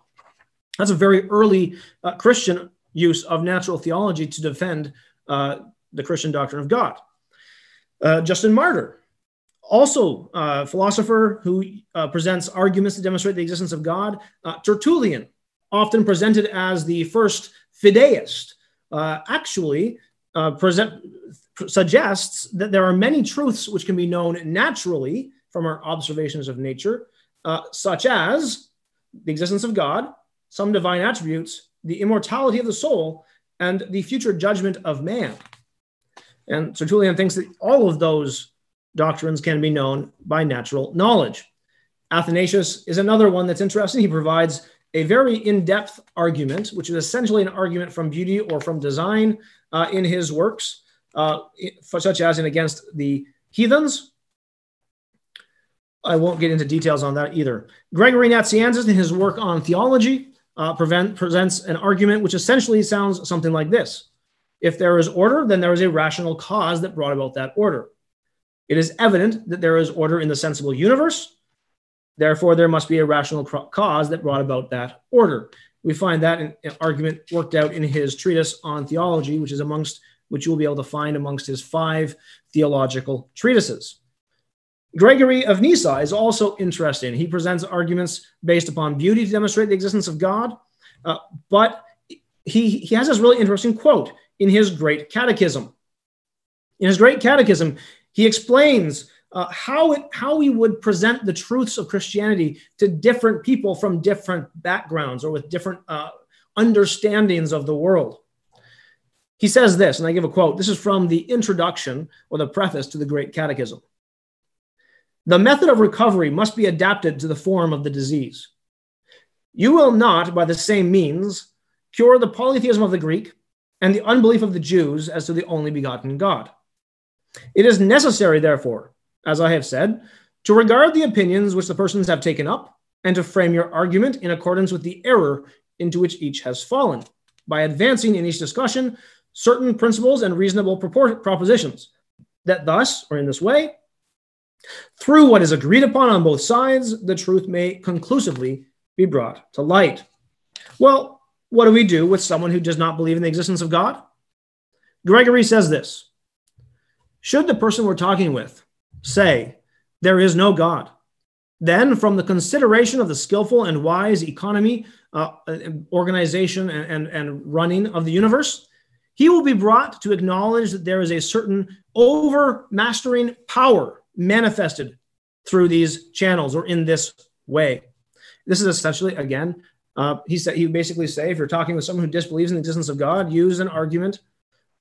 That's a very early uh, Christian use of natural theology to defend uh, the Christian doctrine of God. Uh, Justin Martyr, also a philosopher who uh, presents arguments to demonstrate the existence of God. Uh, Tertullian, often presented as the first fideist, uh, present suggests that there are many truths which can be known naturally from our observations of nature, uh, such as the existence of God, some divine attributes, the immortality of the soul, and the future judgment of man. And Tertullian thinks that all of those doctrines can be known by natural knowledge. Athanasius is another one that's interesting. He provides a very in depth argument, which is essentially an argument from beauty or from design uh, in his works uh, such as in against the heathens. I won't get into details on that either. Gregory Nazianzus, in his work on theology, uh, prevent, presents an argument which essentially sounds something like this If there is order, then there is a rational cause that brought about that order. It is evident that there is order in the sensible universe. Therefore, there must be a rational cause that brought about that order. We find that an argument worked out in his treatise on theology, which is amongst which you will be able to find amongst his five theological treatises. Gregory of Nyssa is also interesting. He presents arguments based upon beauty to demonstrate the existence of God, uh, but he, he has this really interesting quote in his Great Catechism. In his Great Catechism, he explains uh, how, it, how he would present the truths of Christianity to different people from different backgrounds or with different uh, understandings of the world he says this, and I give a quote. This is from the introduction or the preface to the Great Catechism. The method of recovery must be adapted to the form of the disease. You will not, by the same means, cure the polytheism of the Greek and the unbelief of the Jews as to the only begotten God. It is necessary, therefore, as I have said, to regard the opinions which the persons have taken up and to frame your argument in accordance with the error into which each has fallen, by advancing in each discussion certain principles and reasonable propositions, that thus, or in this way, through what is agreed upon on both sides, the truth may conclusively be brought to light. Well, what do we do with someone who does not believe in the existence of God? Gregory says this Should the person we're talking with say, There is no God, then from the consideration of the skillful and wise economy, uh, organization, and, and, and running of the universe, he will be brought to acknowledge that there is a certain overmastering power manifested through these channels or in this way. This is essentially, again, uh, he said he basically say if you're talking with someone who disbelieves in the existence of God, use an argument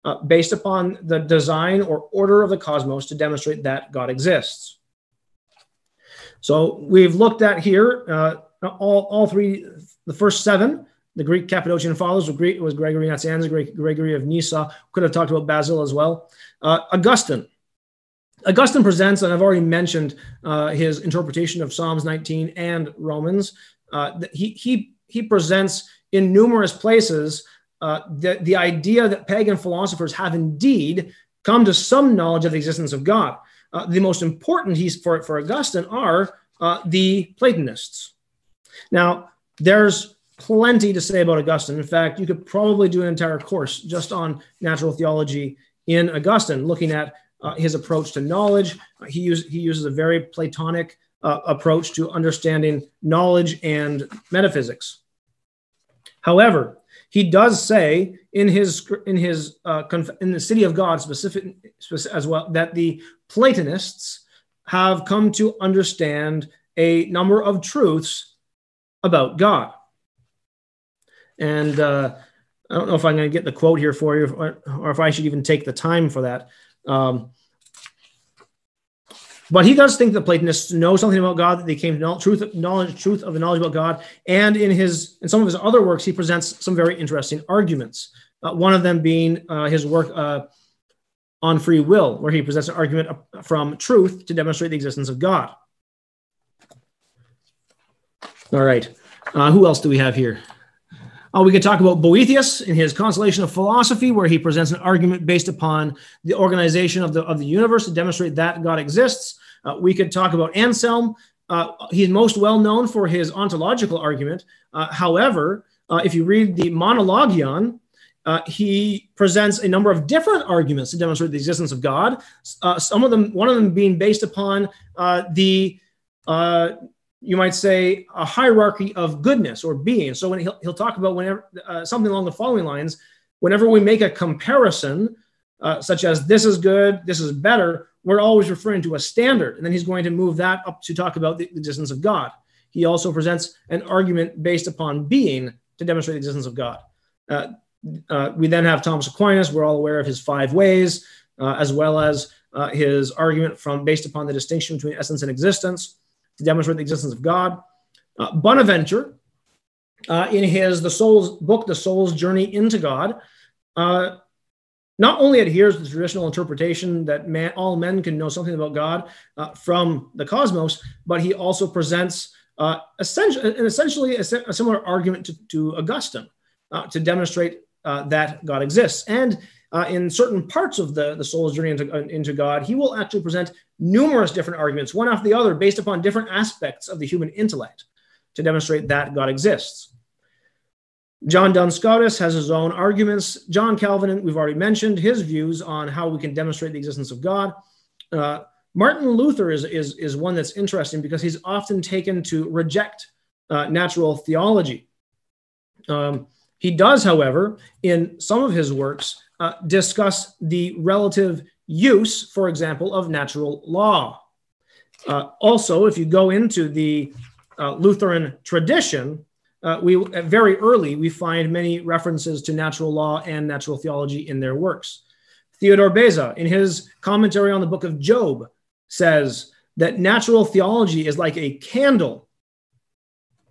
uh, based upon the design or order of the cosmos to demonstrate that God exists. So we've looked at here uh, all, all three, the first seven. The Greek Cappadocian fathers was Gregory Nazianzus, Gregory of Nyssa. Could have talked about Basil as well. Uh, Augustine, Augustine presents, and I've already mentioned uh, his interpretation of Psalms 19 and Romans. Uh, he, he, he presents in numerous places uh, the, the idea that pagan philosophers have indeed come to some knowledge of the existence of God. Uh, the most important he's for, for Augustine are uh, the Platonists. Now, there's plenty to say about Augustine. In fact, you could probably do an entire course just on natural theology in Augustine, looking at uh, his approach to knowledge. He, use, he uses a very Platonic uh, approach to understanding knowledge and metaphysics. However, he does say in his in his uh, in the City of God specific, as well that the Platonists have come to understand a number of truths about God. And uh, I don't know if I'm going to get the quote here for you, or, or if I should even take the time for that. Um, but he does think the Platonists know something about God, that they came to know, truth, knowledge, truth of the knowledge about God. And in his in some of his other works, he presents some very interesting arguments. Uh, one of them being uh, his work uh, on free will, where he presents an argument from truth to demonstrate the existence of God. All right. Uh, who else do we have here? Uh, we could talk about Boethius in his Consolation of Philosophy, where he presents an argument based upon the organization of the, of the universe to demonstrate that God exists. Uh, we could talk about Anselm. Uh, he's most well known for his ontological argument. Uh, however, uh, if you read the Monologion, uh, he presents a number of different arguments to demonstrate the existence of God. some of them, one of them being based upon the you might say, a hierarchy of goodness or being. So when he'll, he'll talk about whenever uh, something along the following lines, whenever we make a comparison, uh, such as this is good, this is better, we're always referring to a standard. And then he's going to move that up to talk about the, existence of God. He also presents an argument based upon being to demonstrate the existence of God. Uh, uh we then have Thomas Aquinas. We're all aware of his five ways, uh, as well as uh, his argument from based upon the distinction between essence and existence to demonstrate the existence of God. Uh, Bonaventure, uh, in his the soul's book, The Soul's Journey into God, uh, not only adheres to the traditional interpretation that man, all men can know something about God uh, from the cosmos, but he also presents uh, essentially, essentially a, a, similar argument to, to Augustine uh, to demonstrate that God exists. And uh, in certain parts of the, the soul's journey into, uh, into God, he will actually present numerous different arguments, one after the other, based upon different aspects of the human intellect to demonstrate that God exists. John Duns Scotus has his own arguments. John Calvin, we've already mentioned his views on how we can demonstrate the existence of God. Uh, Martin Luther is, is, is one that's interesting because he's often taken to reject uh, natural theology. Um, he does, however, in some of his works, uh, discuss the relative use, for example, of natural law. Uh, also, if you go into the uh, Lutheran tradition, uh, we very early we find many references to natural law and natural theology in their works. Theodore Beza, in his commentary on the book of Job, says that natural theology is like a candle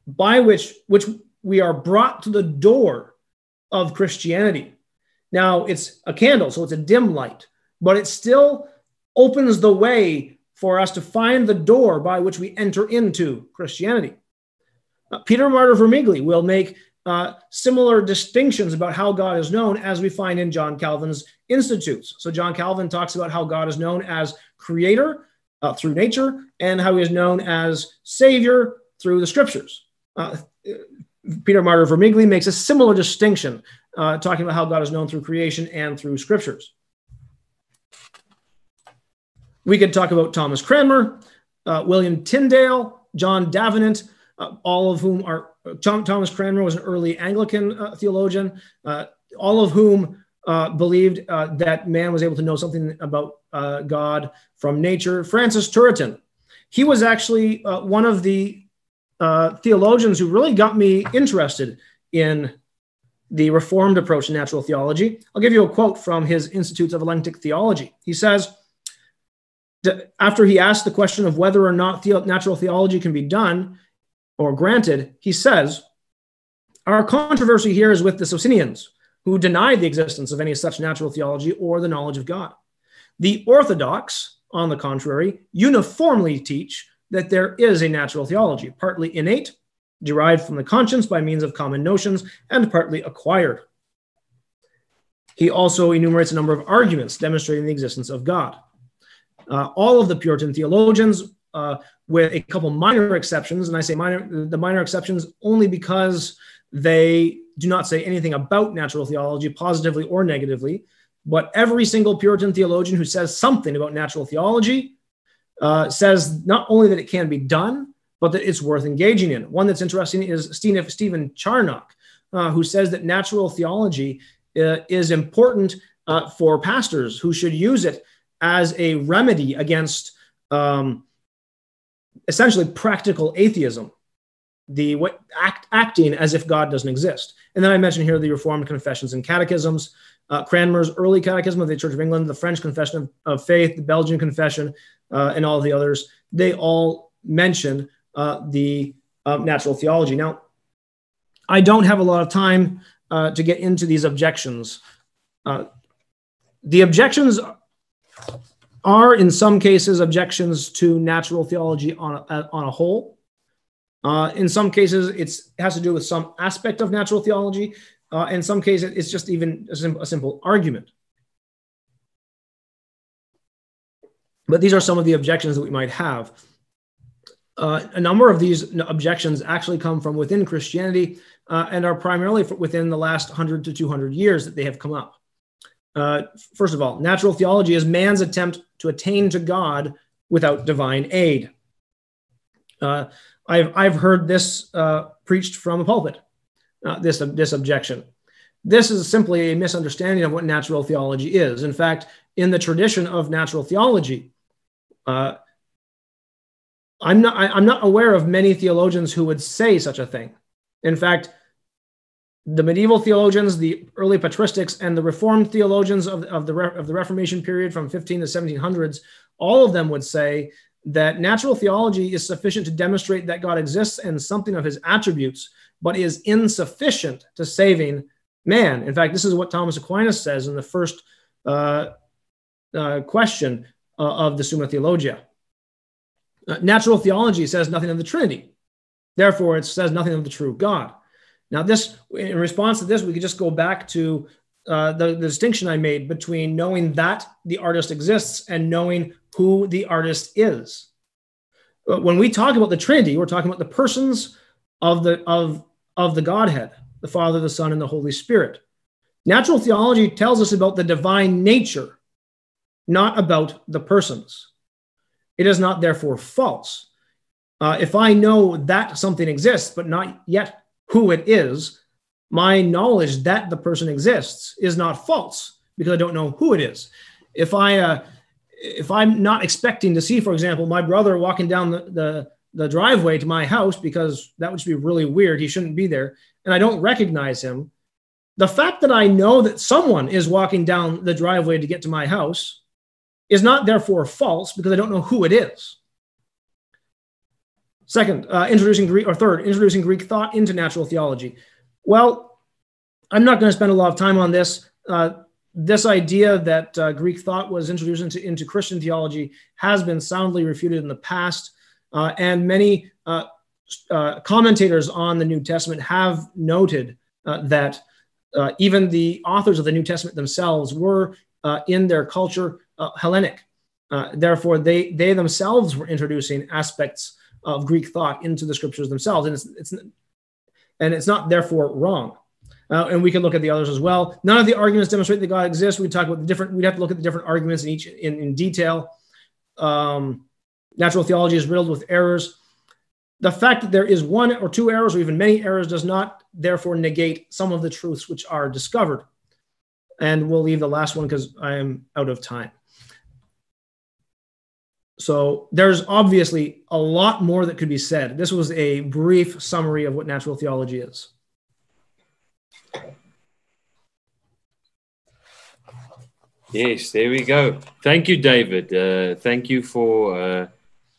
by which which we are brought to the door of Christianity. Now it's a candle, so it's a dim light, but it still opens the way for us to find the door by which we enter into Christianity. Uh, Peter Martyr Vermigli will make uh, similar distinctions about how God is known as we find in John Calvin's Institutes. So, John Calvin talks about how God is known as creator uh, through nature and how he is known as savior through the scriptures. Uh, Peter Martyr Vermigli makes a similar distinction, uh, talking about how God is known through creation and through scriptures. We could talk about Thomas Cranmer, uh, William Tyndale, John Davenant, uh, all of whom are Thomas Cranmer was an early Anglican uh, theologian, uh, all of whom uh, believed that man was able to know something about God from nature. Francis Turretin, he was actually one of the theologians who really got me interested in the Reformed approach to natural theology. I'll give you a quote from his Institutes of Elenctic Theology. He says, after he asked the question of whether or not the- natural theology can be done, or granted, he says, Our controversy here is with the Socinians, who deny the existence of any such natural theology or the knowledge of God. The Orthodox, on the contrary, uniformly teach that there is a natural theology, partly innate, derived from the conscience by means of common notions, and partly acquired. He also enumerates a number of arguments demonstrating the existence of God. Uh, all of the Puritan theologians uh, with a couple minor exceptions. And I say minor, the minor exceptions only because they do not say anything about natural theology, positively or negatively. But every single Puritan theologian who says something about natural theology uh, says not only that it can be done, but that it's worth engaging in. One that's interesting is Stephen Charnock, uh, who says that natural theology uh, is important uh, for pastors who should use it as a remedy against um, essentially practical atheism, the what, act, acting as if God doesn't exist. And then I mentioned here the Reformed confessions and catechisms, uh, Cranmer's early catechism of the Church of England, the French Confession of, of Faith, the Belgian Confession, uh, and all the others. They all mention uh, the uh, natural theology. Now, I don't have a lot of time uh, to get into these objections. Uh, the objections are in some cases objections to natural theology on a, on a whole. Uh, in some cases, it has to do with some aspect of natural theology. Uh, in some cases, it's just even a, sim- a simple argument. But these are some of the objections that we might have. Uh, a number of these objections actually come from within Christianity uh, and are primarily within the last 100 to 200 years that they have come up. Uh, first of all, natural theology is man's attempt to attain to God without divine aid. Uh, I've, I've heard this uh, preached from a pulpit, uh, this, this objection. This is simply a misunderstanding of what natural theology is. In fact, in the tradition of natural theology, I'm not, I, am not aware of many theologians who would say such a thing. In fact, the medieval theologians, the early patristics, and the Reformed theologians of, of, the, of the Reformation period from 15 to 1700s, all of them would say that natural theology is sufficient to demonstrate that God exists and something of his attributes, but is insufficient to saving man. In fact, this is what Thomas Aquinas says in the first uh, uh, question uh, of the Summa Theologia. Uh, natural theology says nothing of the Trinity. Therefore, it says nothing of the true God. Now, this in response to this, we could just go back to uh, the, the distinction I made between knowing that the artist exists and knowing who the artist is. When we talk about the Trinity, we're talking about the persons of the of of the Godhead, the Father, the Son, and the Holy Spirit. Natural theology tells us about the divine nature, not about the persons. It is not therefore false. Uh, if I know that something exists, but not yet who it is, my knowledge that the person exists is not false because I don't know who it is. If I uh, if I'm not expecting to see, for example, my brother walking down the, the the driveway to my house because that would just be really weird. He shouldn't be there. And I don't recognize him. The fact that I know that someone is walking down the driveway to get to my house is not therefore false because I don't know who it is. Second, uh, introducing Greek, or third, introducing Greek thought into natural theology. Well, I'm not going to spend a lot of time on this. Uh, this idea that uh, Greek thought was introduced into, into Christian theology has been soundly refuted in the past. Uh, and many uh, uh, commentators on the New Testament have noted that even the authors of the New Testament themselves were in their culture Hellenic. therefore, they, they themselves were introducing aspects of Greek thought into the scriptures themselves. And it's, it's, and it's not therefore wrong. Uh, and we can look at the others as well. None of the arguments demonstrate that God exists. We talk about the different. We'd have to look at the different arguments in each in, in detail. Um, natural theology is riddled with errors. The fact that there is one or two errors or even many errors does not therefore negate some of the truths which are discovered. And we'll leave the last one because I am out of time. So there's obviously a lot more that could be said. This was a brief summary of what natural theology is. Yes, there we go. Thank you, David. Uh, thank you for uh,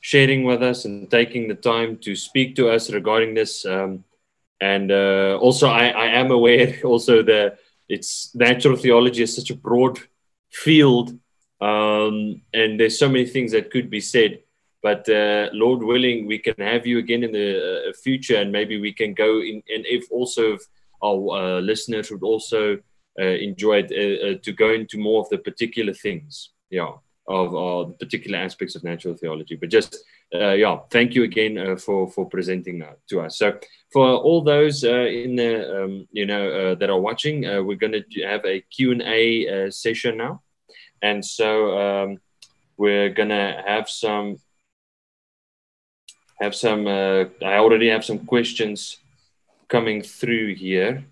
sharing with us and taking the time to speak to us regarding this. Um, and uh, also, I, I, am aware *laughs* also that it's natural theology is such a broad field, um, and there's so many things that could be said. But uh, Lord willing, we can have you again in the uh, future, and maybe we can go in. And if also if our uh, listeners would also enjoy it, to go into more of the particular things, yeah of uh, particular aspects of natural theology. But just, uh, yeah, thank you again uh, for for presenting that to us. So for all those uh, in the, um, you know, uh, that are watching, uh, we're going to have a Q&A session now. And so um, we're to have some, have some, I already have some questions coming through here.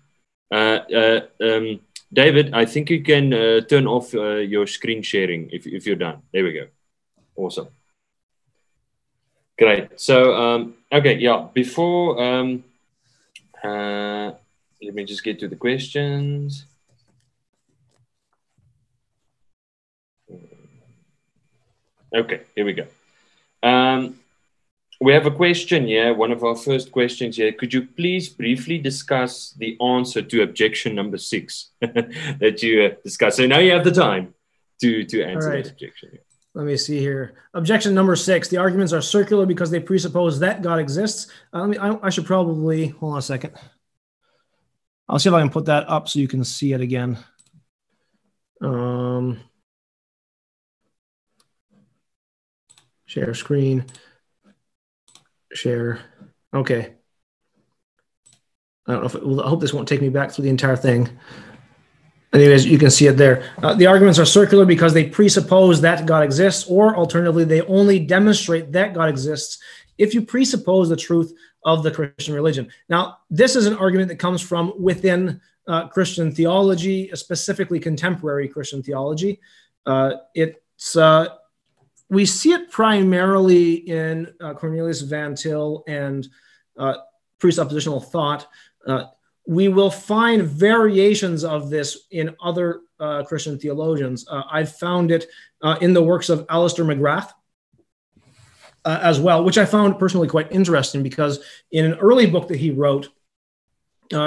Um, David, I think you can uh, turn off uh, your screen sharing if, if you're done. There we go. Awesome. Great. So, um, okay, yeah, before, um, uh, let me just get to the questions. Okay, here we go. Um, we have a question here, one of our first questions here. Could you please briefly discuss the answer to objection number six *laughs* that you uh, discussed? So now you have the time to, to answer right. that objection. Here. Let me see here. Objection number six. The arguments are circular because they presuppose that God exists. Uh, let me, I, I should probably, hold on a second. I'll see if I can put that up so you can see it again. Um, share screen share. Okay. I don't know if it, I hope this won't take me back through the entire thing. Anyways, you can see it there. Uh, the arguments are circular because they presuppose that God exists, or alternatively, they only demonstrate that God exists if you presuppose the truth of the Christian religion. Now, this is an argument that comes from within uh, Christian theology, specifically contemporary Christian theology. Uh, it's uh, we see it primarily in uh, Cornelius Van Til and uh, presuppositional thought. Uh, we will find variations of this in other uh, Christian theologians. Uh, I've found it uh, in the works of Alister McGrath. as well, which I found personally quite interesting because in an early book that he wrote,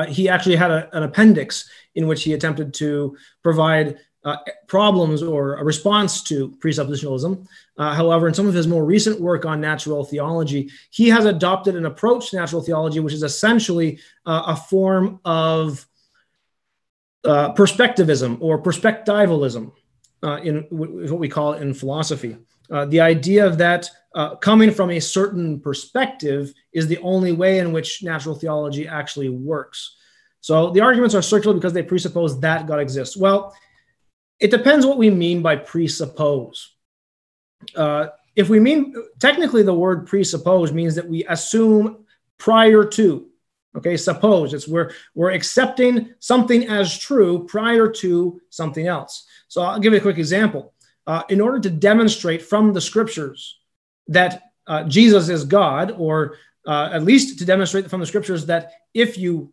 he actually had a, an appendix in which he attempted to provide uh, problems or a response to presuppositionalism. Uh, however, in some of his more recent work on natural theology, he has adopted an approach to natural theology, which is essentially uh, a form of uh, perspectivism or perspectivalism, uh, in what we call it in philosophy. Uh, the idea of that coming from a certain perspective is the only way in which natural theology actually works. So the arguments are circular because they presuppose that God exists. Well, it depends what we mean by presuppose. Uh, if we mean technically, the word presuppose means that we assume prior to. Okay, suppose it's where we're accepting something as true prior to something else. So I'll give you a quick example. Uh, in order to demonstrate from the scriptures that uh, Jesus is God, or uh, at least to demonstrate from the scriptures that if you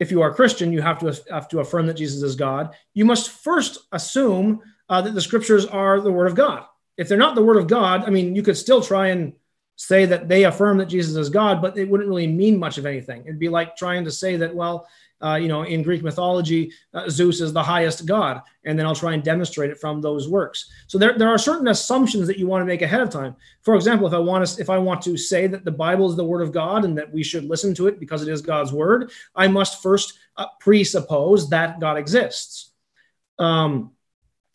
if you are Christian, you have to have to affirm that Jesus is God. You must first assume uh, that the scriptures are the word of God. If they're not the word of God, I mean, you could still try and say that they affirm that Jesus is God, but it wouldn't really mean much of anything. It'd be like trying to say that, well, uh, you know, in Greek mythology, uh, Zeus is the highest god, and then I'll try and demonstrate it from those works. So there, there are certain assumptions that you want to make ahead of time. For example, if I want to, if I want to say that the Bible is the word of God and that we should listen to it because it is God's word, I must first uh, presuppose that God exists. Um,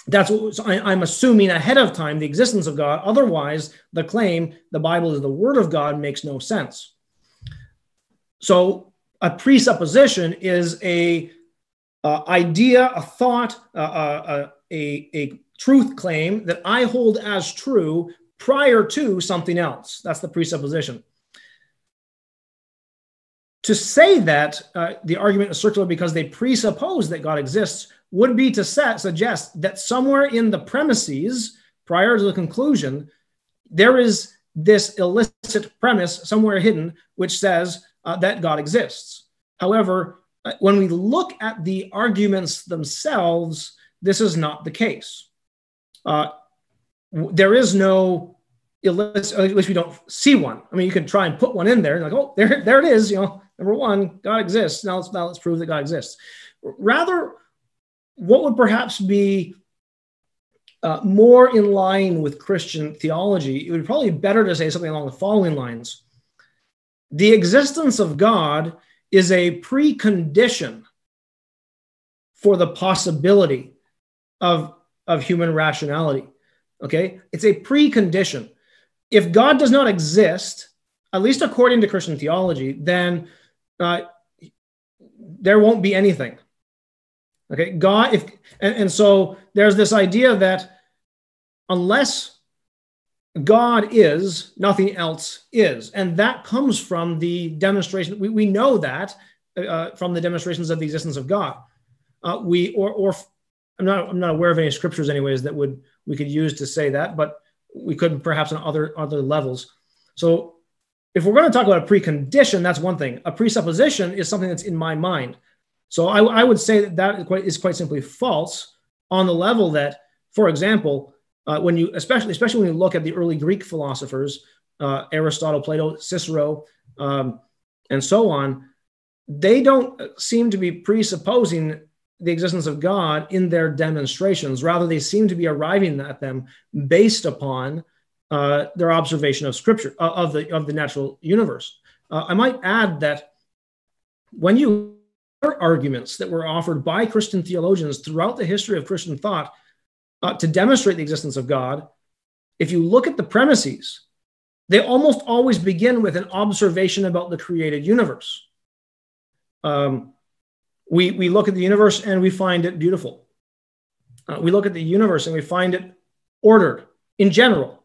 that's what so I, am assuming ahead of time the existence of God. Otherwise, the claim the Bible is the word of God makes no sense. So a presupposition is a uh, idea, a thought, uh, a, a truth claim that I hold as true prior to something else. That's the presupposition. To say that uh, the argument is circular because they presuppose that God exists would be to set, suggest that somewhere in the premises prior to the conclusion, there is this illicit premise somewhere hidden which says uh, that God exists. However, uh, when we look at the arguments themselves, this is not the case. Uh, there is no illicit, at least we don't see one. I mean, you can try and put one in there, like, oh, there, there it is. You know, number one, God exists. Now let's now let's prove that God exists. Rather, what would perhaps be uh, more in line with Christian theology, it would probably be better to say something along the following lines the existence of God is a precondition for the possibility of, of human rationality. Okay? It's a precondition. If God does not exist, at least according to Christian theology, then uh, there won't be anything. Okay, God, if and, and so there's this idea that unless God is, nothing else is. And that comes from the demonstration. We, we know that uh, from the demonstrations of the existence of God. Uh, we, or, or I'm not, I'm not aware of any scriptures anyways that would, we could use to say that, but we could perhaps on other, other levels. So if we're going to talk about a precondition, that's one thing. A presupposition is something that's in my mind. So I, I would say that that is quite, is quite simply false on the level that, for example, uh, when you especially especially when you look at the early Greek philosophers, uh, Aristotle, Plato, Cicero, um, and so on, they don't seem to be presupposing the existence of God in their demonstrations. Rather, they seem to be arriving at them based upon uh, their observation of Scripture uh, of the of the natural universe. Uh, I might add that when you arguments that were offered by Christian theologians throughout the history of Christian thought uh, to demonstrate the existence of God, if you look at the premises, they almost always begin with an observation about the created universe. Um, we, we look at the universe and we find it beautiful. Uh, we look at the universe and we find it ordered in general.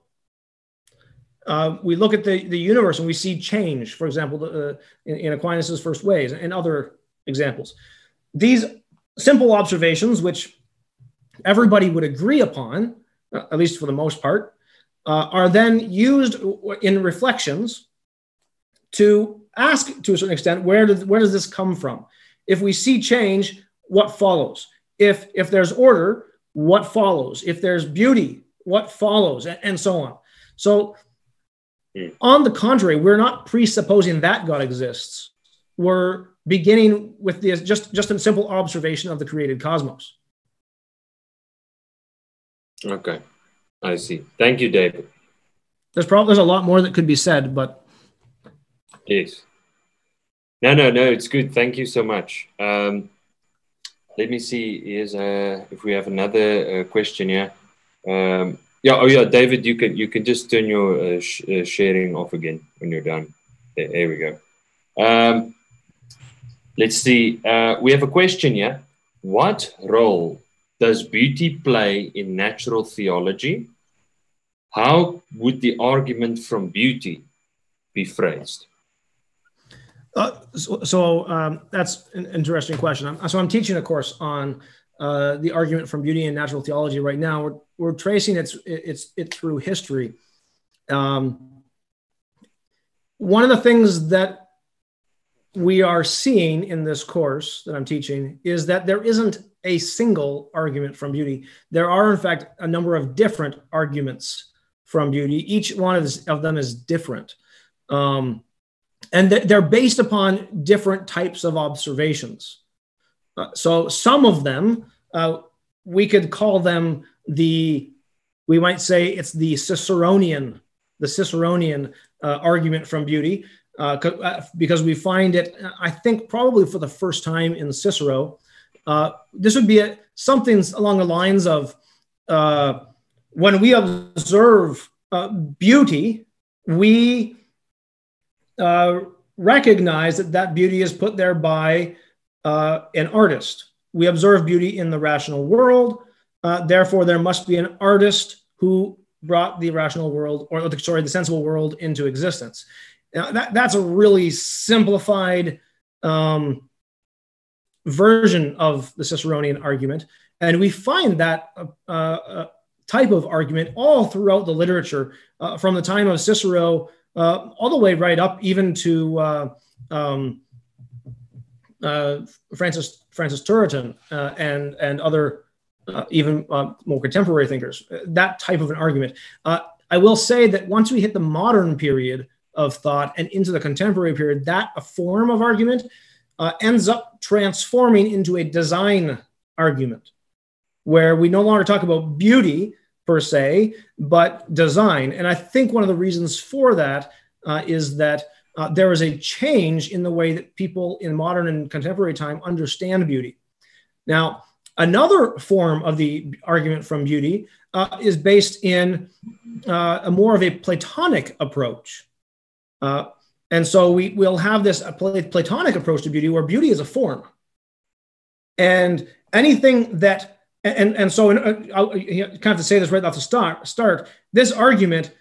Uh, we look at the, the universe and we see change, for example, uh, in, in Aquinas' first ways and other examples. These simple observations, which everybody would agree upon, at least for the most part, uh, are then used in reflections to ask to a certain extent where does where does this come from? If we see change what follows? If if there's order what follows? If there's beauty what follows? And, and so on. So hmm. on the contrary we're not presupposing that god exists. We're beginning with this just just a simple observation of the created cosmos Okay, I see. Thank you, David. There's probably there's a lot more that could be said, but yes. No, no, no. It's good. Thank you so much. Um, let me see. Here's uh, if we have another uh, question here. Um, yeah. Oh, yeah. David, you can you can just turn your uh, sh- uh, sharing off again when you're done. There, there we go. Um, let's see. Uh, we have a question here. What role does beauty play in natural theology? How would the argument from beauty be phrased? Uh, so, so um, that's an interesting question. I'm, so I'm teaching a course on uh, the argument from beauty and natural theology right now. We're, we're tracing its, its, it through history. Um, one of the things that we are seeing in this course that I'm teaching is that there isn't a single argument from beauty. There are, in fact, a number of different arguments from beauty. Each one of, them is different. Um, and they're based upon different types of observations. Uh, so some of them, uh, we could call them the, we might say it's the Ciceronian, the Ciceronian uh, argument from beauty. Uh, uh, because we find it, I think, probably for the first time in Cicero. Uh, this would be a, something along the lines of uh, when we observe uh, beauty, we uh, recognize that that beauty is put there by an artist. We observe beauty in the rational world, therefore, there must be an artist who brought the rational world, or sorry, the sensible world into existence. Now, that, that's a really simplified um, version of the Ciceronian argument. And we find that uh, uh, type of argument all throughout the literature uh, from the time of Cicero uh, all the way right up even to uh, um, uh, Francis, Francis Turretin and, and other even more contemporary thinkers, that type of an argument. I will say that once we hit the modern period, of thought and into the contemporary period, that a form of argument uh, ends up transforming into a design argument where we no longer talk about beauty per se, but design. And I think one of the reasons for that uh, is that uh, there is a change in the way that people in modern and contemporary time understand beauty. Now, another form of the argument from beauty uh, is based in uh, a more of a Platonic approach. Uh, and so we will have this Platonic approach to beauty where beauty is a form. And anything that, and, and so in, uh, I'll kind of to say this right off the start, start, this argument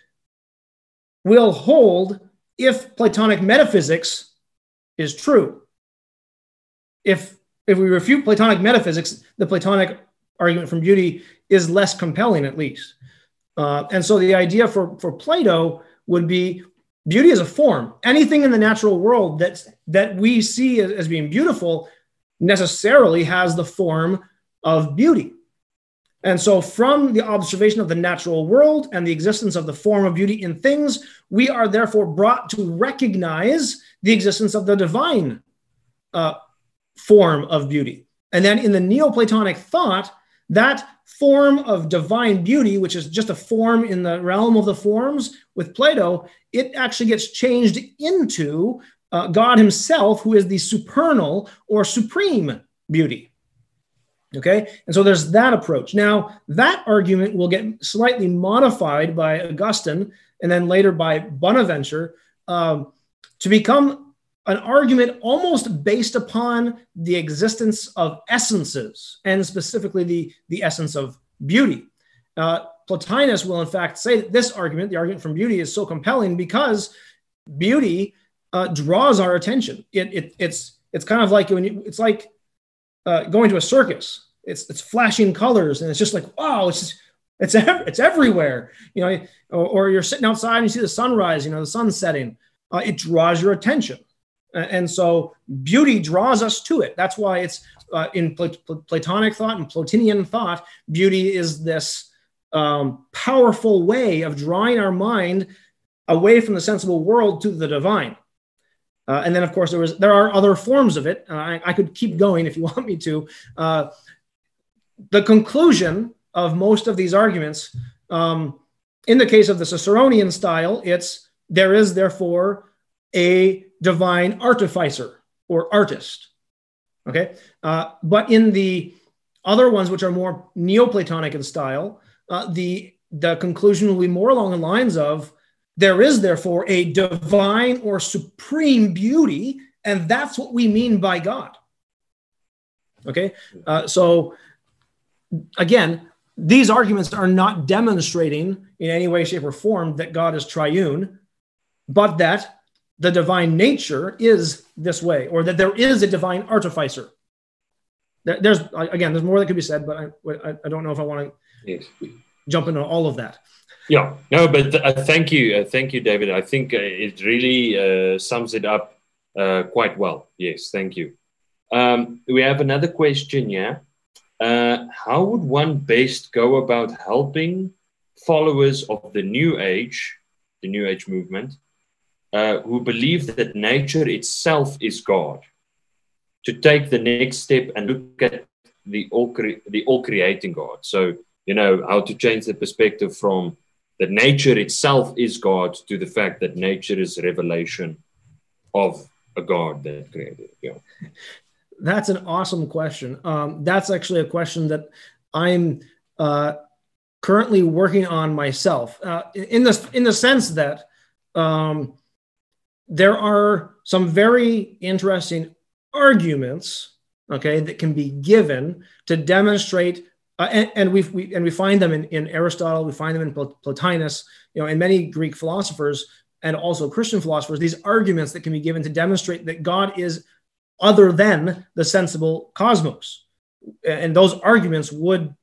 will hold if Platonic metaphysics is true. If, if we refute Platonic metaphysics, the Platonic argument from beauty is less compelling, at least. Uh, and so the idea for, for Plato would be beauty is a form. Anything in the natural world that that we see as, as being beautiful necessarily has the form of beauty. And so, from the observation of the natural world and the existence of the form of beauty in things, we are therefore brought to recognize the existence of the divine uh, form of beauty. And then in the Neoplatonic thought, that form of divine beauty, which is just a form in the realm of the forms with Plato, it actually gets changed into uh, God Himself, who is the supernal or supreme beauty. Okay, and so there's that approach. Now, that argument will get slightly modified by Augustine and then later by Bonaventure um, to become an argument almost based upon the existence of essences and specifically the, the essence of beauty. Uh, Plotinus will, in fact, say that this argument, the argument from beauty, is so compelling because beauty uh, draws our attention. It, it, it's, it's kind of like when you, it's like uh, going to a circus. It's, it's flashing colors and it's just like, wow, it's just, it's, ev- it's everywhere, you know, or, or, you're sitting outside and you see the sunrise, you know, the sun setting. Uh, it draws your attention. And so beauty draws us to it. That's why it's uh, in Platonic thought and Plotinian thought, beauty is this um, powerful way of drawing our mind away from the sensible world to the divine. Uh, and then, of course, there was there are other forms of it. Uh, I, I, could keep going if you *laughs* want me to. Uh, the conclusion of most of these arguments, um, in the case of the Ciceronian style, it's there is therefore a divine artificer or artist. Okay. Uh, but in the other ones, which are more Neoplatonic in style, uh, the, the conclusion will be more along the lines of there is therefore a divine or supreme beauty, and that's what we mean by God. Okay. Uh, so again, these arguments are not demonstrating in any way, shape, or form that God is triune, but that the divine nature is this way, or that there is a divine artificer. There's again, there's more that could be said, but I, I, don't know if I want to yes. jump into all of that. Yeah, no, but uh, thank you, uh, thank you, David. I think uh, it really uh, sums it up uh, quite well. Yes, thank you. Um, we have another question here. Uh, how would one best go about helping followers of the New Age, the New Age movement, who believe that nature itself is God, to take the next step and look at the all, cre- the all creating God? So, you know, how to change the perspective from that nature itself is God to the fact that nature is revelation of a God that created. Yeah. *laughs* That's an awesome question. Um, that's actually a question that I'm uh, currently working on myself. Uh, in the in the sense that um, there are some very interesting arguments, okay, that can be given to demonstrate uh, and, and we and we find them in, in Aristotle, we find them in Plotinus, you know, and many Greek philosophers and also Christian philosophers. These arguments that can be given to demonstrate that God is other than the sensible cosmos, and those arguments would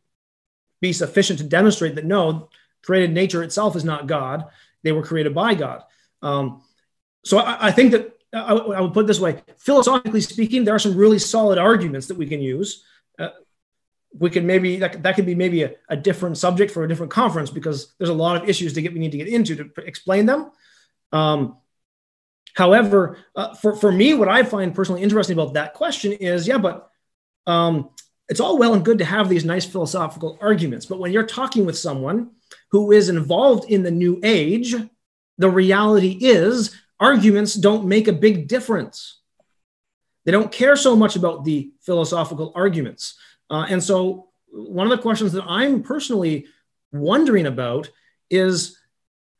be sufficient to demonstrate that no, created nature itself is not God; they were created by God. Um, so I, I, think that I, would put this way: philosophically speaking, there are some really solid arguments that we can use. Uh, we can maybe that, that could be maybe a, a, different subject for a different conference because there's a lot of issues to get we need to get into to explain them um, however uh, for, for me what i find personally interesting about that question is yeah but um, it's all well and good to have these nice philosophical arguments but when you're talking with someone who is involved in the new age the reality is arguments don't make a big difference they don't care so much about the philosophical arguments uh, and so, one of the questions that I'm personally wondering about is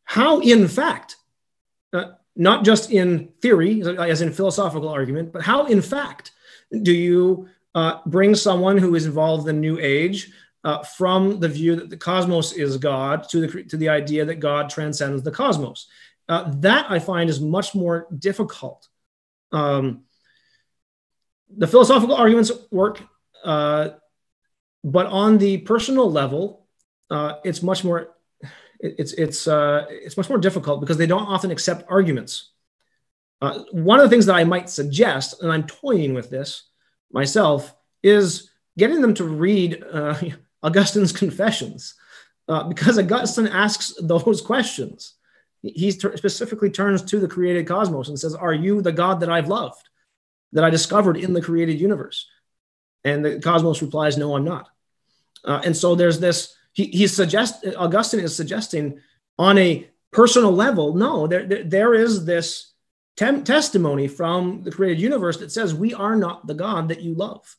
how, in fact, uh, not just in theory, as in philosophical argument, but how, in fact, do you uh, bring someone who is involved in the New Age uh, from the view that the cosmos is God to the, to the idea that God transcends the cosmos? Uh, that I find is much more difficult. Um, the philosophical arguments work uh, but on the personal level, uh, it's much more it's it's uh, it's much more difficult because they don't often accept arguments. Uh, one of the things that I might suggest, and I'm toying with this myself, is getting them to read *laughs* Augustine's *laughs* Confessions, because Augustine asks those *laughs* questions. He specifically turns to the created cosmos and says, "Are you the God that I've loved, that I discovered in the created universe?" And the cosmos replies, No, I'm not. Uh, and so there's this, he, he's suggest, Augustine is suggesting on a personal level, no, there, there, there is this tem- testimony from the created universe that says we are not the God that you love.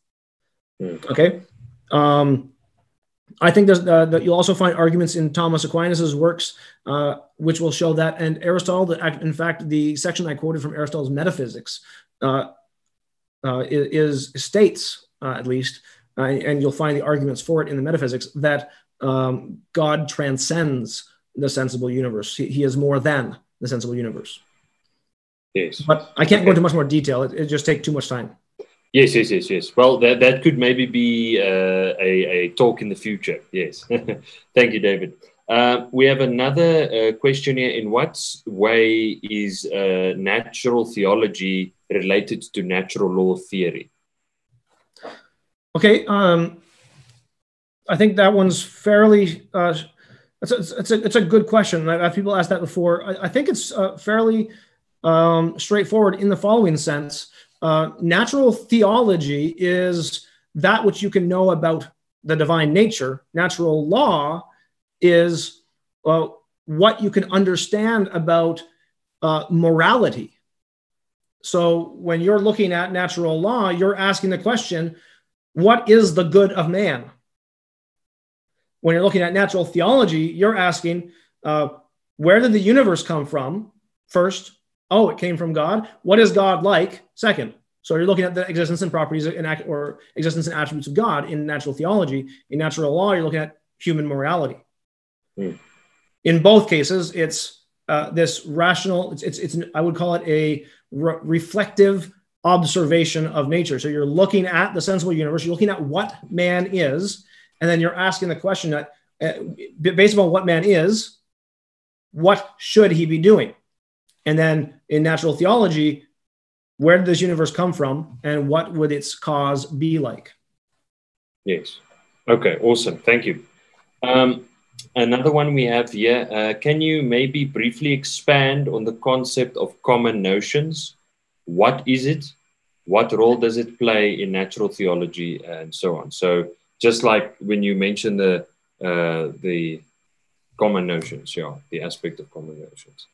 Hmm. Okay. Um, I think there's uh, that you'll also find arguments in Thomas Aquinas's works, uh, which will show that. And Aristotle, that in fact, the section I quoted from Aristotle's Metaphysics uh, uh is, is, states uh, at least, uh, and you'll find the arguments for it in the metaphysics that um, God transcends the sensible universe. He, he, is more than the sensible universe. Yes. But I can't okay. go into much more detail. It, it just take too much time. Yes, yes, yes, yes. Well, that, that could maybe be uh, a, a talk in the future. Yes. *laughs* Thank you, David. Uh, we have another uh, question here. In what way is uh, natural theology related to natural law theory? Okay, um, I think that one's fairly. Uh, it's, a, it's, a, it's a good question. I've had people ask that before. I, I think it's uh, fairly um, straightforward in the following sense. Uh, natural theology is that which you can know about the divine nature. Natural law is uh, what you can understand about uh, morality. So when you're looking at natural law, you're asking the question what is the good of man? When you're looking at natural theology, you're asking, uh, where did the universe come from? First, oh, it came from God. What is God like? Second, so you're looking at the existence and properties and or existence and attributes of God in natural theology. In natural law, you're looking at human morality. Mm. In both cases, it's uh, this rational. It's, it's, it's I would call it a re- reflective observation of nature. So you're looking at the sensible universe, you're looking at what man is, and then you're asking the question that uh, based on what man is, what should he be doing? And then in natural theology, where did this universe come from and what would its cause be like? Yes. Okay, awesome. Thank you. Um, another one we have here. Uh, can you maybe briefly expand on the concept of common notions? What is it? What role does it play in natural theology and so on? So, just like when you mentioned the uh, the common notions, yeah, the aspect of common notions.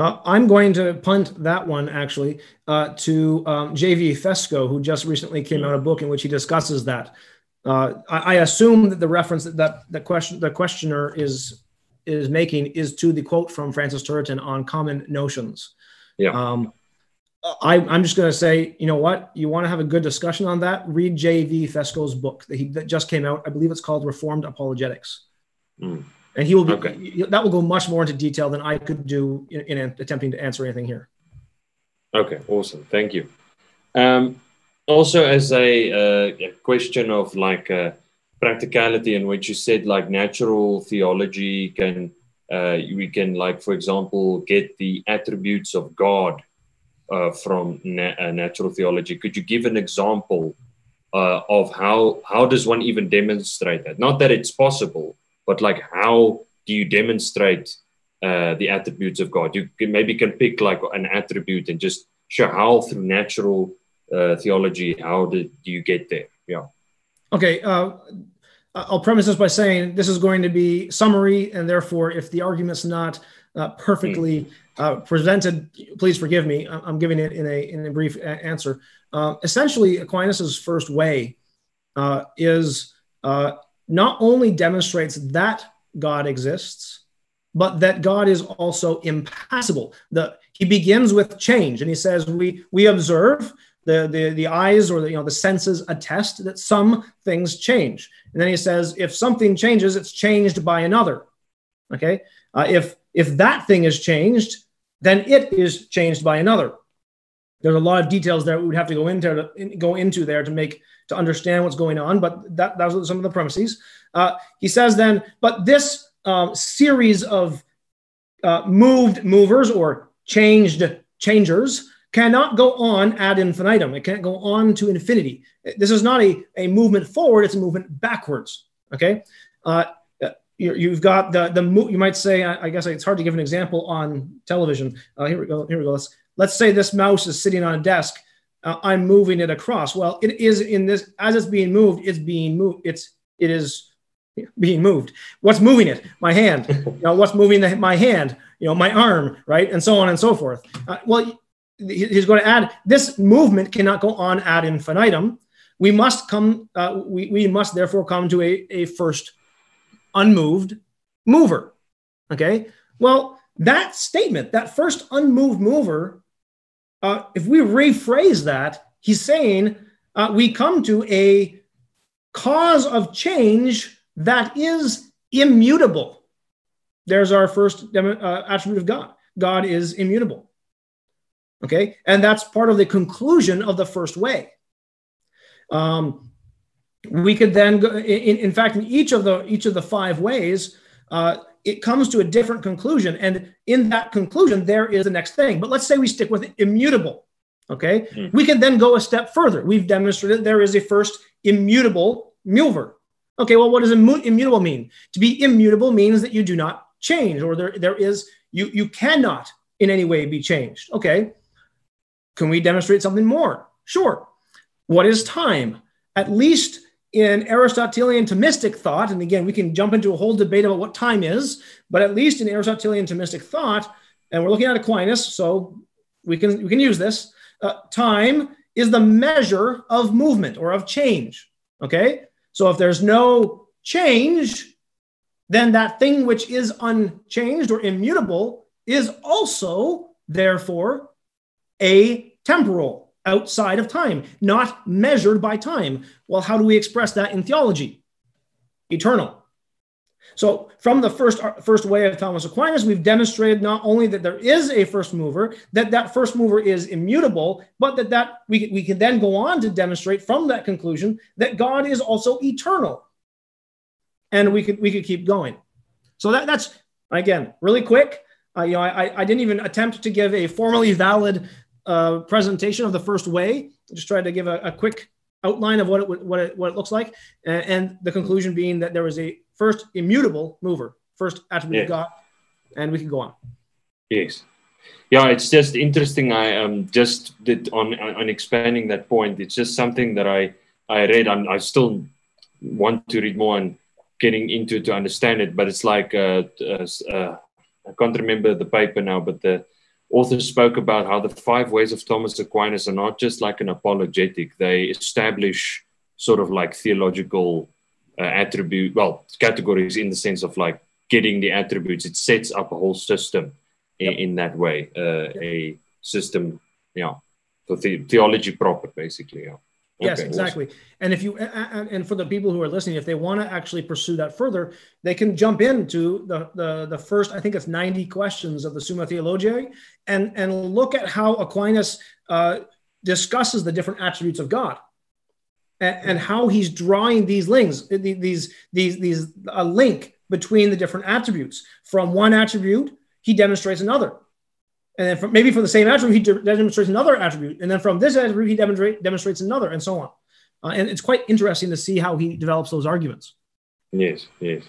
Uh, I'm going to punt that one actually uh, to um, J.V. Fesko, who just recently came out a book in which he discusses that. Uh, I, I, assume that the reference that, that the question the questioner is is making is to the quote from Francis Turretin on common notions. Yeah. Um, I, am just going to say, you know what? You want to have a good discussion on that? Read J.V. Fesko's book that he that just came out. I believe it's called Reformed Apologetics. Mm and he will be okay. that will go much more into detail than I could do in, in attempting to answer anything here. Okay, awesome, thank you. Um, also, as a, uh, a, question of like uh, practicality, in which you said like natural theology can uh, we can like for example get the attributes of God uh, from na- uh, natural theology. Could you give an example uh, of how how does one even demonstrate that? Not that it's possible, but like how do you demonstrate uh, the attributes of God? You can, maybe can pick like an attribute and just show how through natural uh, theology, how did do you get there? Yeah. Okay. Uh, I'll premise this by saying this is going to be summary, and therefore, if the argument's not uh, perfectly uh, presented, please forgive me. I'm giving it in a in a brief answer. Uh, essentially, Aquinas's first way uh, is uh, not only demonstrates that God exists, but that God is also impassible. The, he begins with change and he says, We, we observe, the, the, the eyes or the, you know, the senses attest that some things change. And then he says, If something changes, it's changed by another. Okay. Uh, if, if that thing is changed, then it is changed by another. There's a lot of details there we would have to go into to, go into there to make to understand what's going on. But that those are some of the premises. Uh, he says then, but this uh, series of uh, moved movers or changed changers cannot go on ad infinitum. It can't go on to infinity. This is not a, a movement forward; it's a movement backwards. Okay. Uh, you, have got the the you might say I, guess it's hard to give an example on television. Uh, here we go. Here we go. Let's let's say this mouse is sitting on a desk uh, I'm moving it across. Well, it is in this as it's being moved. It's being moved. It's it is being moved. What's moving it? My hand. You know, what's moving the, my hand? You know, my arm, right, and so on and so forth. Uh, well, he's going to add this movement cannot go on ad infinitum. We must come. Uh, we we must therefore come to a a first unmoved mover. Okay. Well, that statement, that first unmoved mover, uh, if we rephrase that, he's saying uh, we come to a cause of change that is immutable. There's our first uh, attribute of God. God is immutable. Okay, and that's part of the conclusion of the first way. Um, we could then go. In, in fact, in each of the each of the five ways, uh, it comes to a different conclusion. And in that conclusion, there is the next thing. But let's say we stick with immutable. Okay. Mm. We can then go a step further. We've demonstrated there is a first immutable mover. Okay. Well, what does immu- immutable mean? To be immutable means that you do not change or there, there is, you, you cannot in any way be changed. Okay. Can we demonstrate something more? Sure. What is time? At least in Aristotelian Thomistic thought, and again, we can jump into a whole debate about what time is, but at least in Aristotelian Thomistic thought, and we're looking at Aquinas, so we can we can use this. Uh, time is the measure of movement or of change. Okay, so if there's no change, then that thing which is unchanged or immutable is also therefore a temporal outside of time, not measured by time. Well, how do we express that in theology? Eternal. So, from the first, first way of Thomas Aquinas, we've demonstrated not only that there is a first mover, that that first mover is immutable, but that, that we, we can then go on to demonstrate from that conclusion that God is also eternal. And we could, we could keep going. So, that, that's, again, really quick. Uh, you know, I, I didn't even attempt to give a formally valid uh, presentation of the first way. I just tried to give a, a quick outline of what it what it, what it looks like, and, and, the conclusion being that there was a first immutable mover, first attribute yes. of God, and we can go on. Yes. Yeah, it's just interesting. I um just did on on expanding that point. It's just something that I I read. I'm, I still want to read more and getting into it to understand it. But it's like uh, uh, uh, I can't remember the paper now, but the author spoke about how the five ways of Thomas Aquinas are not just like an apologetic; they establish sort of like theological uh, attribute, well, categories in the sense of like getting the attributes. It sets up a whole system in, in that way, uh, a system, yeah, for the, theology proper, basically. Yeah. Yes, okay, exactly. Awesome. And if you and for the people who are listening, if they want to actually pursue that further, they can jump into the the, the first, I think it's 90 questions of the Summa Theologiae and and look at how Aquinas uh, discusses the different attributes of God. And, and how he's drawing these links, these these these a link between the different attributes. From one attribute, he demonstrates another and then from, maybe from the same attribute, he de- demonstrates another attribute. And then from this attribute, he demonstrate, demonstrates another, and so on. Uh, and it's quite interesting to see how he develops those arguments. Yes, yes.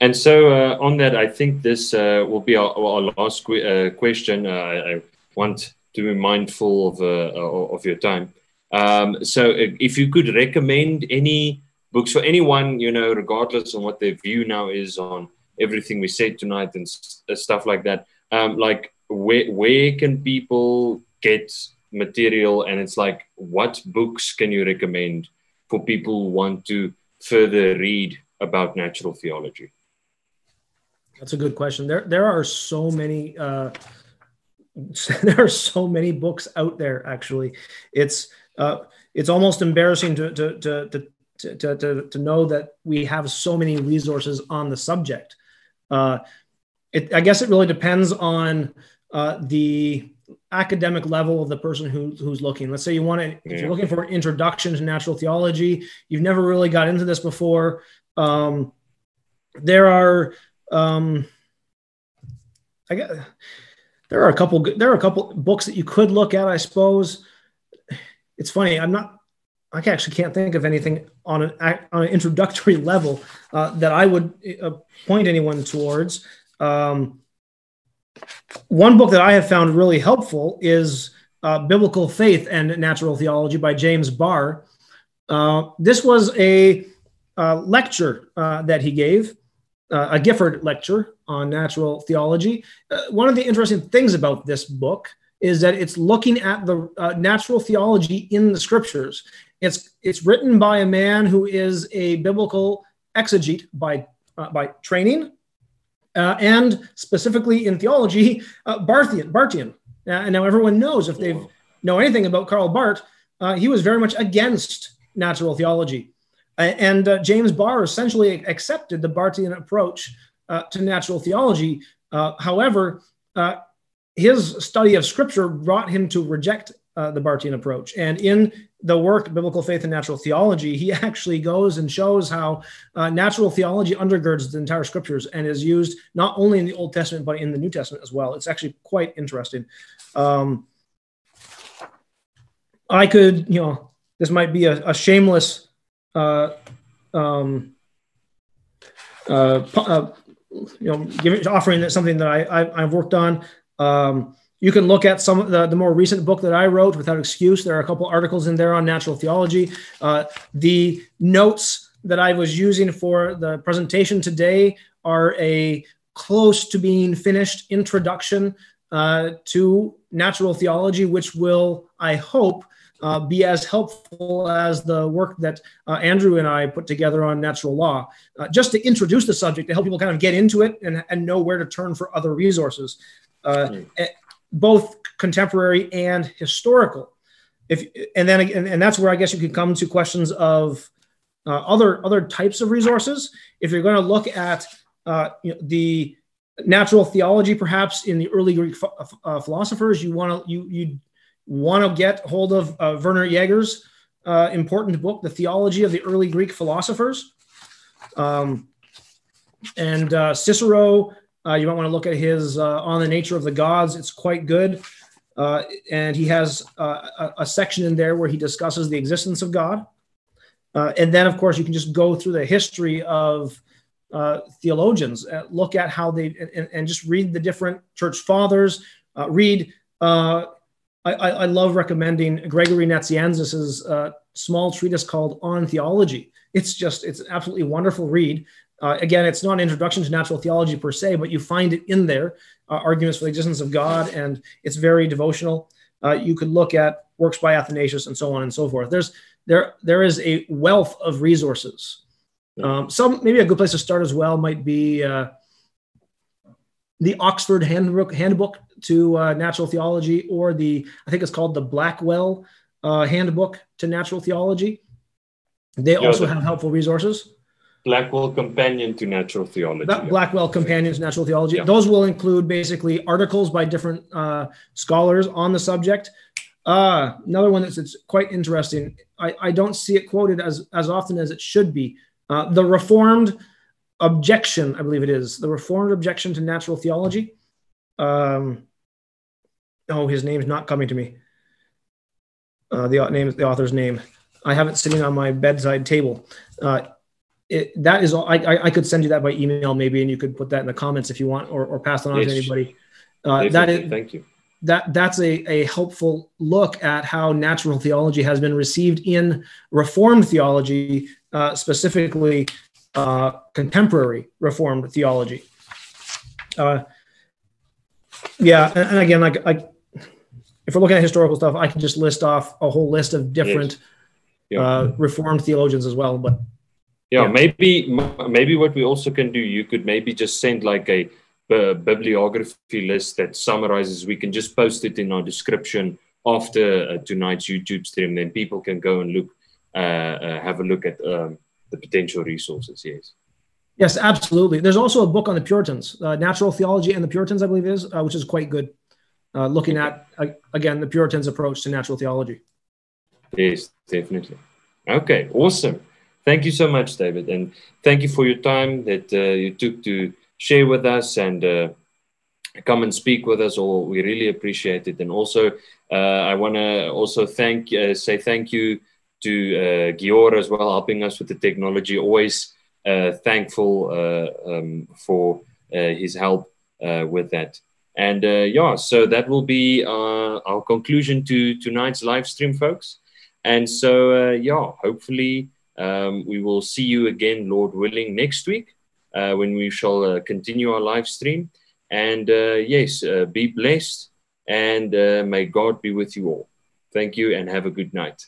And so uh, on that, I think this uh, will be our, our last uh, question. Uh, I want to be mindful of, uh, of your time. Um, so if you could recommend any books for anyone, you know, regardless on what their view now is on everything we said tonight and stuff like that, um, like where where can people get material? And it's like what books can you recommend for people who want to further read about natural theology? That's a good question. There there are so many uh, *laughs* there are so many books out there actually. It's uh, it's almost embarrassing to to, to to to, to, to know that we have so many resources on the subject. Uh, it, I guess it really depends on uh, the academic level of the person who, who's looking. Let's say you want to, if you're looking for an introduction to natural theology, you've never really got into this before. Um, there are, um, I guess, there are a couple, there are a couple books that you could look at, I suppose. It's funny. I'm not, I actually can't think of anything on an, on an introductory level uh, that I would uh, point anyone towards. Um, one book that I have found really helpful is uh, Biblical Faith and Natural Theology by James Barr. Uh, this was a uh, lecture uh, that he gave, uh, a Gifford lecture on natural theology. One of the interesting things about this book is that it's looking at the natural theology in the scriptures. It's it's written by a man who is a biblical exegete by by training uh, and specifically in theology, uh, Barthian. Barthian. Uh, and now everyone knows if they know anything about Karl Barth, uh, he was very much against natural theology. and uh, James Barr essentially accepted the Barthian approach uh, to natural theology. however, his study of scripture brought him to reject uh, the Barthian approach. And in the work, Biblical Faith and Natural Theology, he *laughs* actually goes and shows how uh, natural theology undergirds the entire scriptures and is used not only in the Old Testament, but in the New Testament as well. It's actually quite interesting. Um, I could, you know, this might be a, a shameless uh, um, uh, uh, you know, giving, offering that something that I, I, have worked on. Um, you can look at some of the, the more recent book that I wrote, Without Excuse. There are a couple articles in there on natural theology. Uh, the notes that I was using for the presentation today are a close to being finished introduction uh, to natural theology, which will, I hope, uh, be as helpful as the work that uh, Andrew and I put together on natural law, uh, just to introduce the subject, to help people kind of get into it and, and know where to turn for other resources. Mm both contemporary and historical. If and then and, and that's where I guess you could come to questions of uh, other other types of resources. If you're going to look at uh, you know, the natural theology, perhaps in the early Greek uh, philosophers, you want to you you want to get hold of uh, Werner Jaeger's uh, important book, The Theology of the Early Greek Philosophers, um, and uh, Cicero Uh, you might want to look at his uh, On the Nature of the Gods. It's quite good. Uh, and he has uh, a, a, section in there where he discusses the existence of God. Uh, and then, of course, you can just go through the history of uh, theologians, look at how they, and, and, just read the different church fathers, read. I, I, love recommending Gregory Nazianzus's small treatise called On Theology. It's just, it's an absolutely wonderful read. Uh, again, it's not an introduction to natural theology per se, but you find it in there uh, arguments for the existence of God, and it's very devotional. Uh, you could look at works by Athanasius and so on and so forth. There's there there is a wealth of resources. Um, some maybe a good place to start as well might be uh, the Oxford Handbook Handbook to uh, Natural Theology, or the I think it's called the Blackwell uh, Handbook to Natural Theology. They also have helpful resources. Blackwell Companion to Natural Theology. That Blackwell Companion to Natural Theology. Yeah. Those will include basically articles by different uh, scholars on the subject. Uh, another one that's, that's quite interesting. I, I don't see it quoted as, as often as it should be. Uh, the Reformed Objection, I believe it is, the Reformed Objection to Natural Theology. Um, oh, his name's not coming to me. Uh, the name, the author's name. I have it sitting on my bedside table. Uh, it, that is all. I, I, could send you that by email maybe, and you could put that in the comments if you want, or, or pass it on yes. to anybody. Uh, that is thank you. That that's a, a helpful look at how natural theology has been received in Reformed theology, uh, specifically uh, contemporary Reformed theology. Uh, yeah, and, and, again, like, if we're looking at historical stuff, I can just list off a whole list of different yes. yeah. Uh, Reformed theologians as well, but yeah, yeah, maybe maybe what we also can do, you could maybe just send like a, a bibliography list that summarizes. We can just post it in our description after uh, tonight's YouTube stream. Then people can go and look, uh, uh, have a look at um, the potential resources. Yes. Yes, absolutely. There's also a book on the Puritans, uh, Natural Theology and the Puritans, I believe, is uh, which is quite good. Uh, looking at again the Puritans' approach to natural theology. Yes, definitely. Okay, awesome. Thank you so much, David, and thank you for your time that uh, you took to share with us and uh, come and speak with us. All we really appreciate it, and also uh, I want to also thank uh, say thank you to uh, Gior as well, helping us with the technology. Always uh, thankful um, for his help with that. And yeah, so that will be our conclusion to tonight's live stream, folks. And so yeah, hopefully. Um, we will see you again, Lord willing, next week uh, when we shall uh, continue our live stream. And uh, yes, uh, be blessed and uh, may God be with you all. Thank you and have a good night.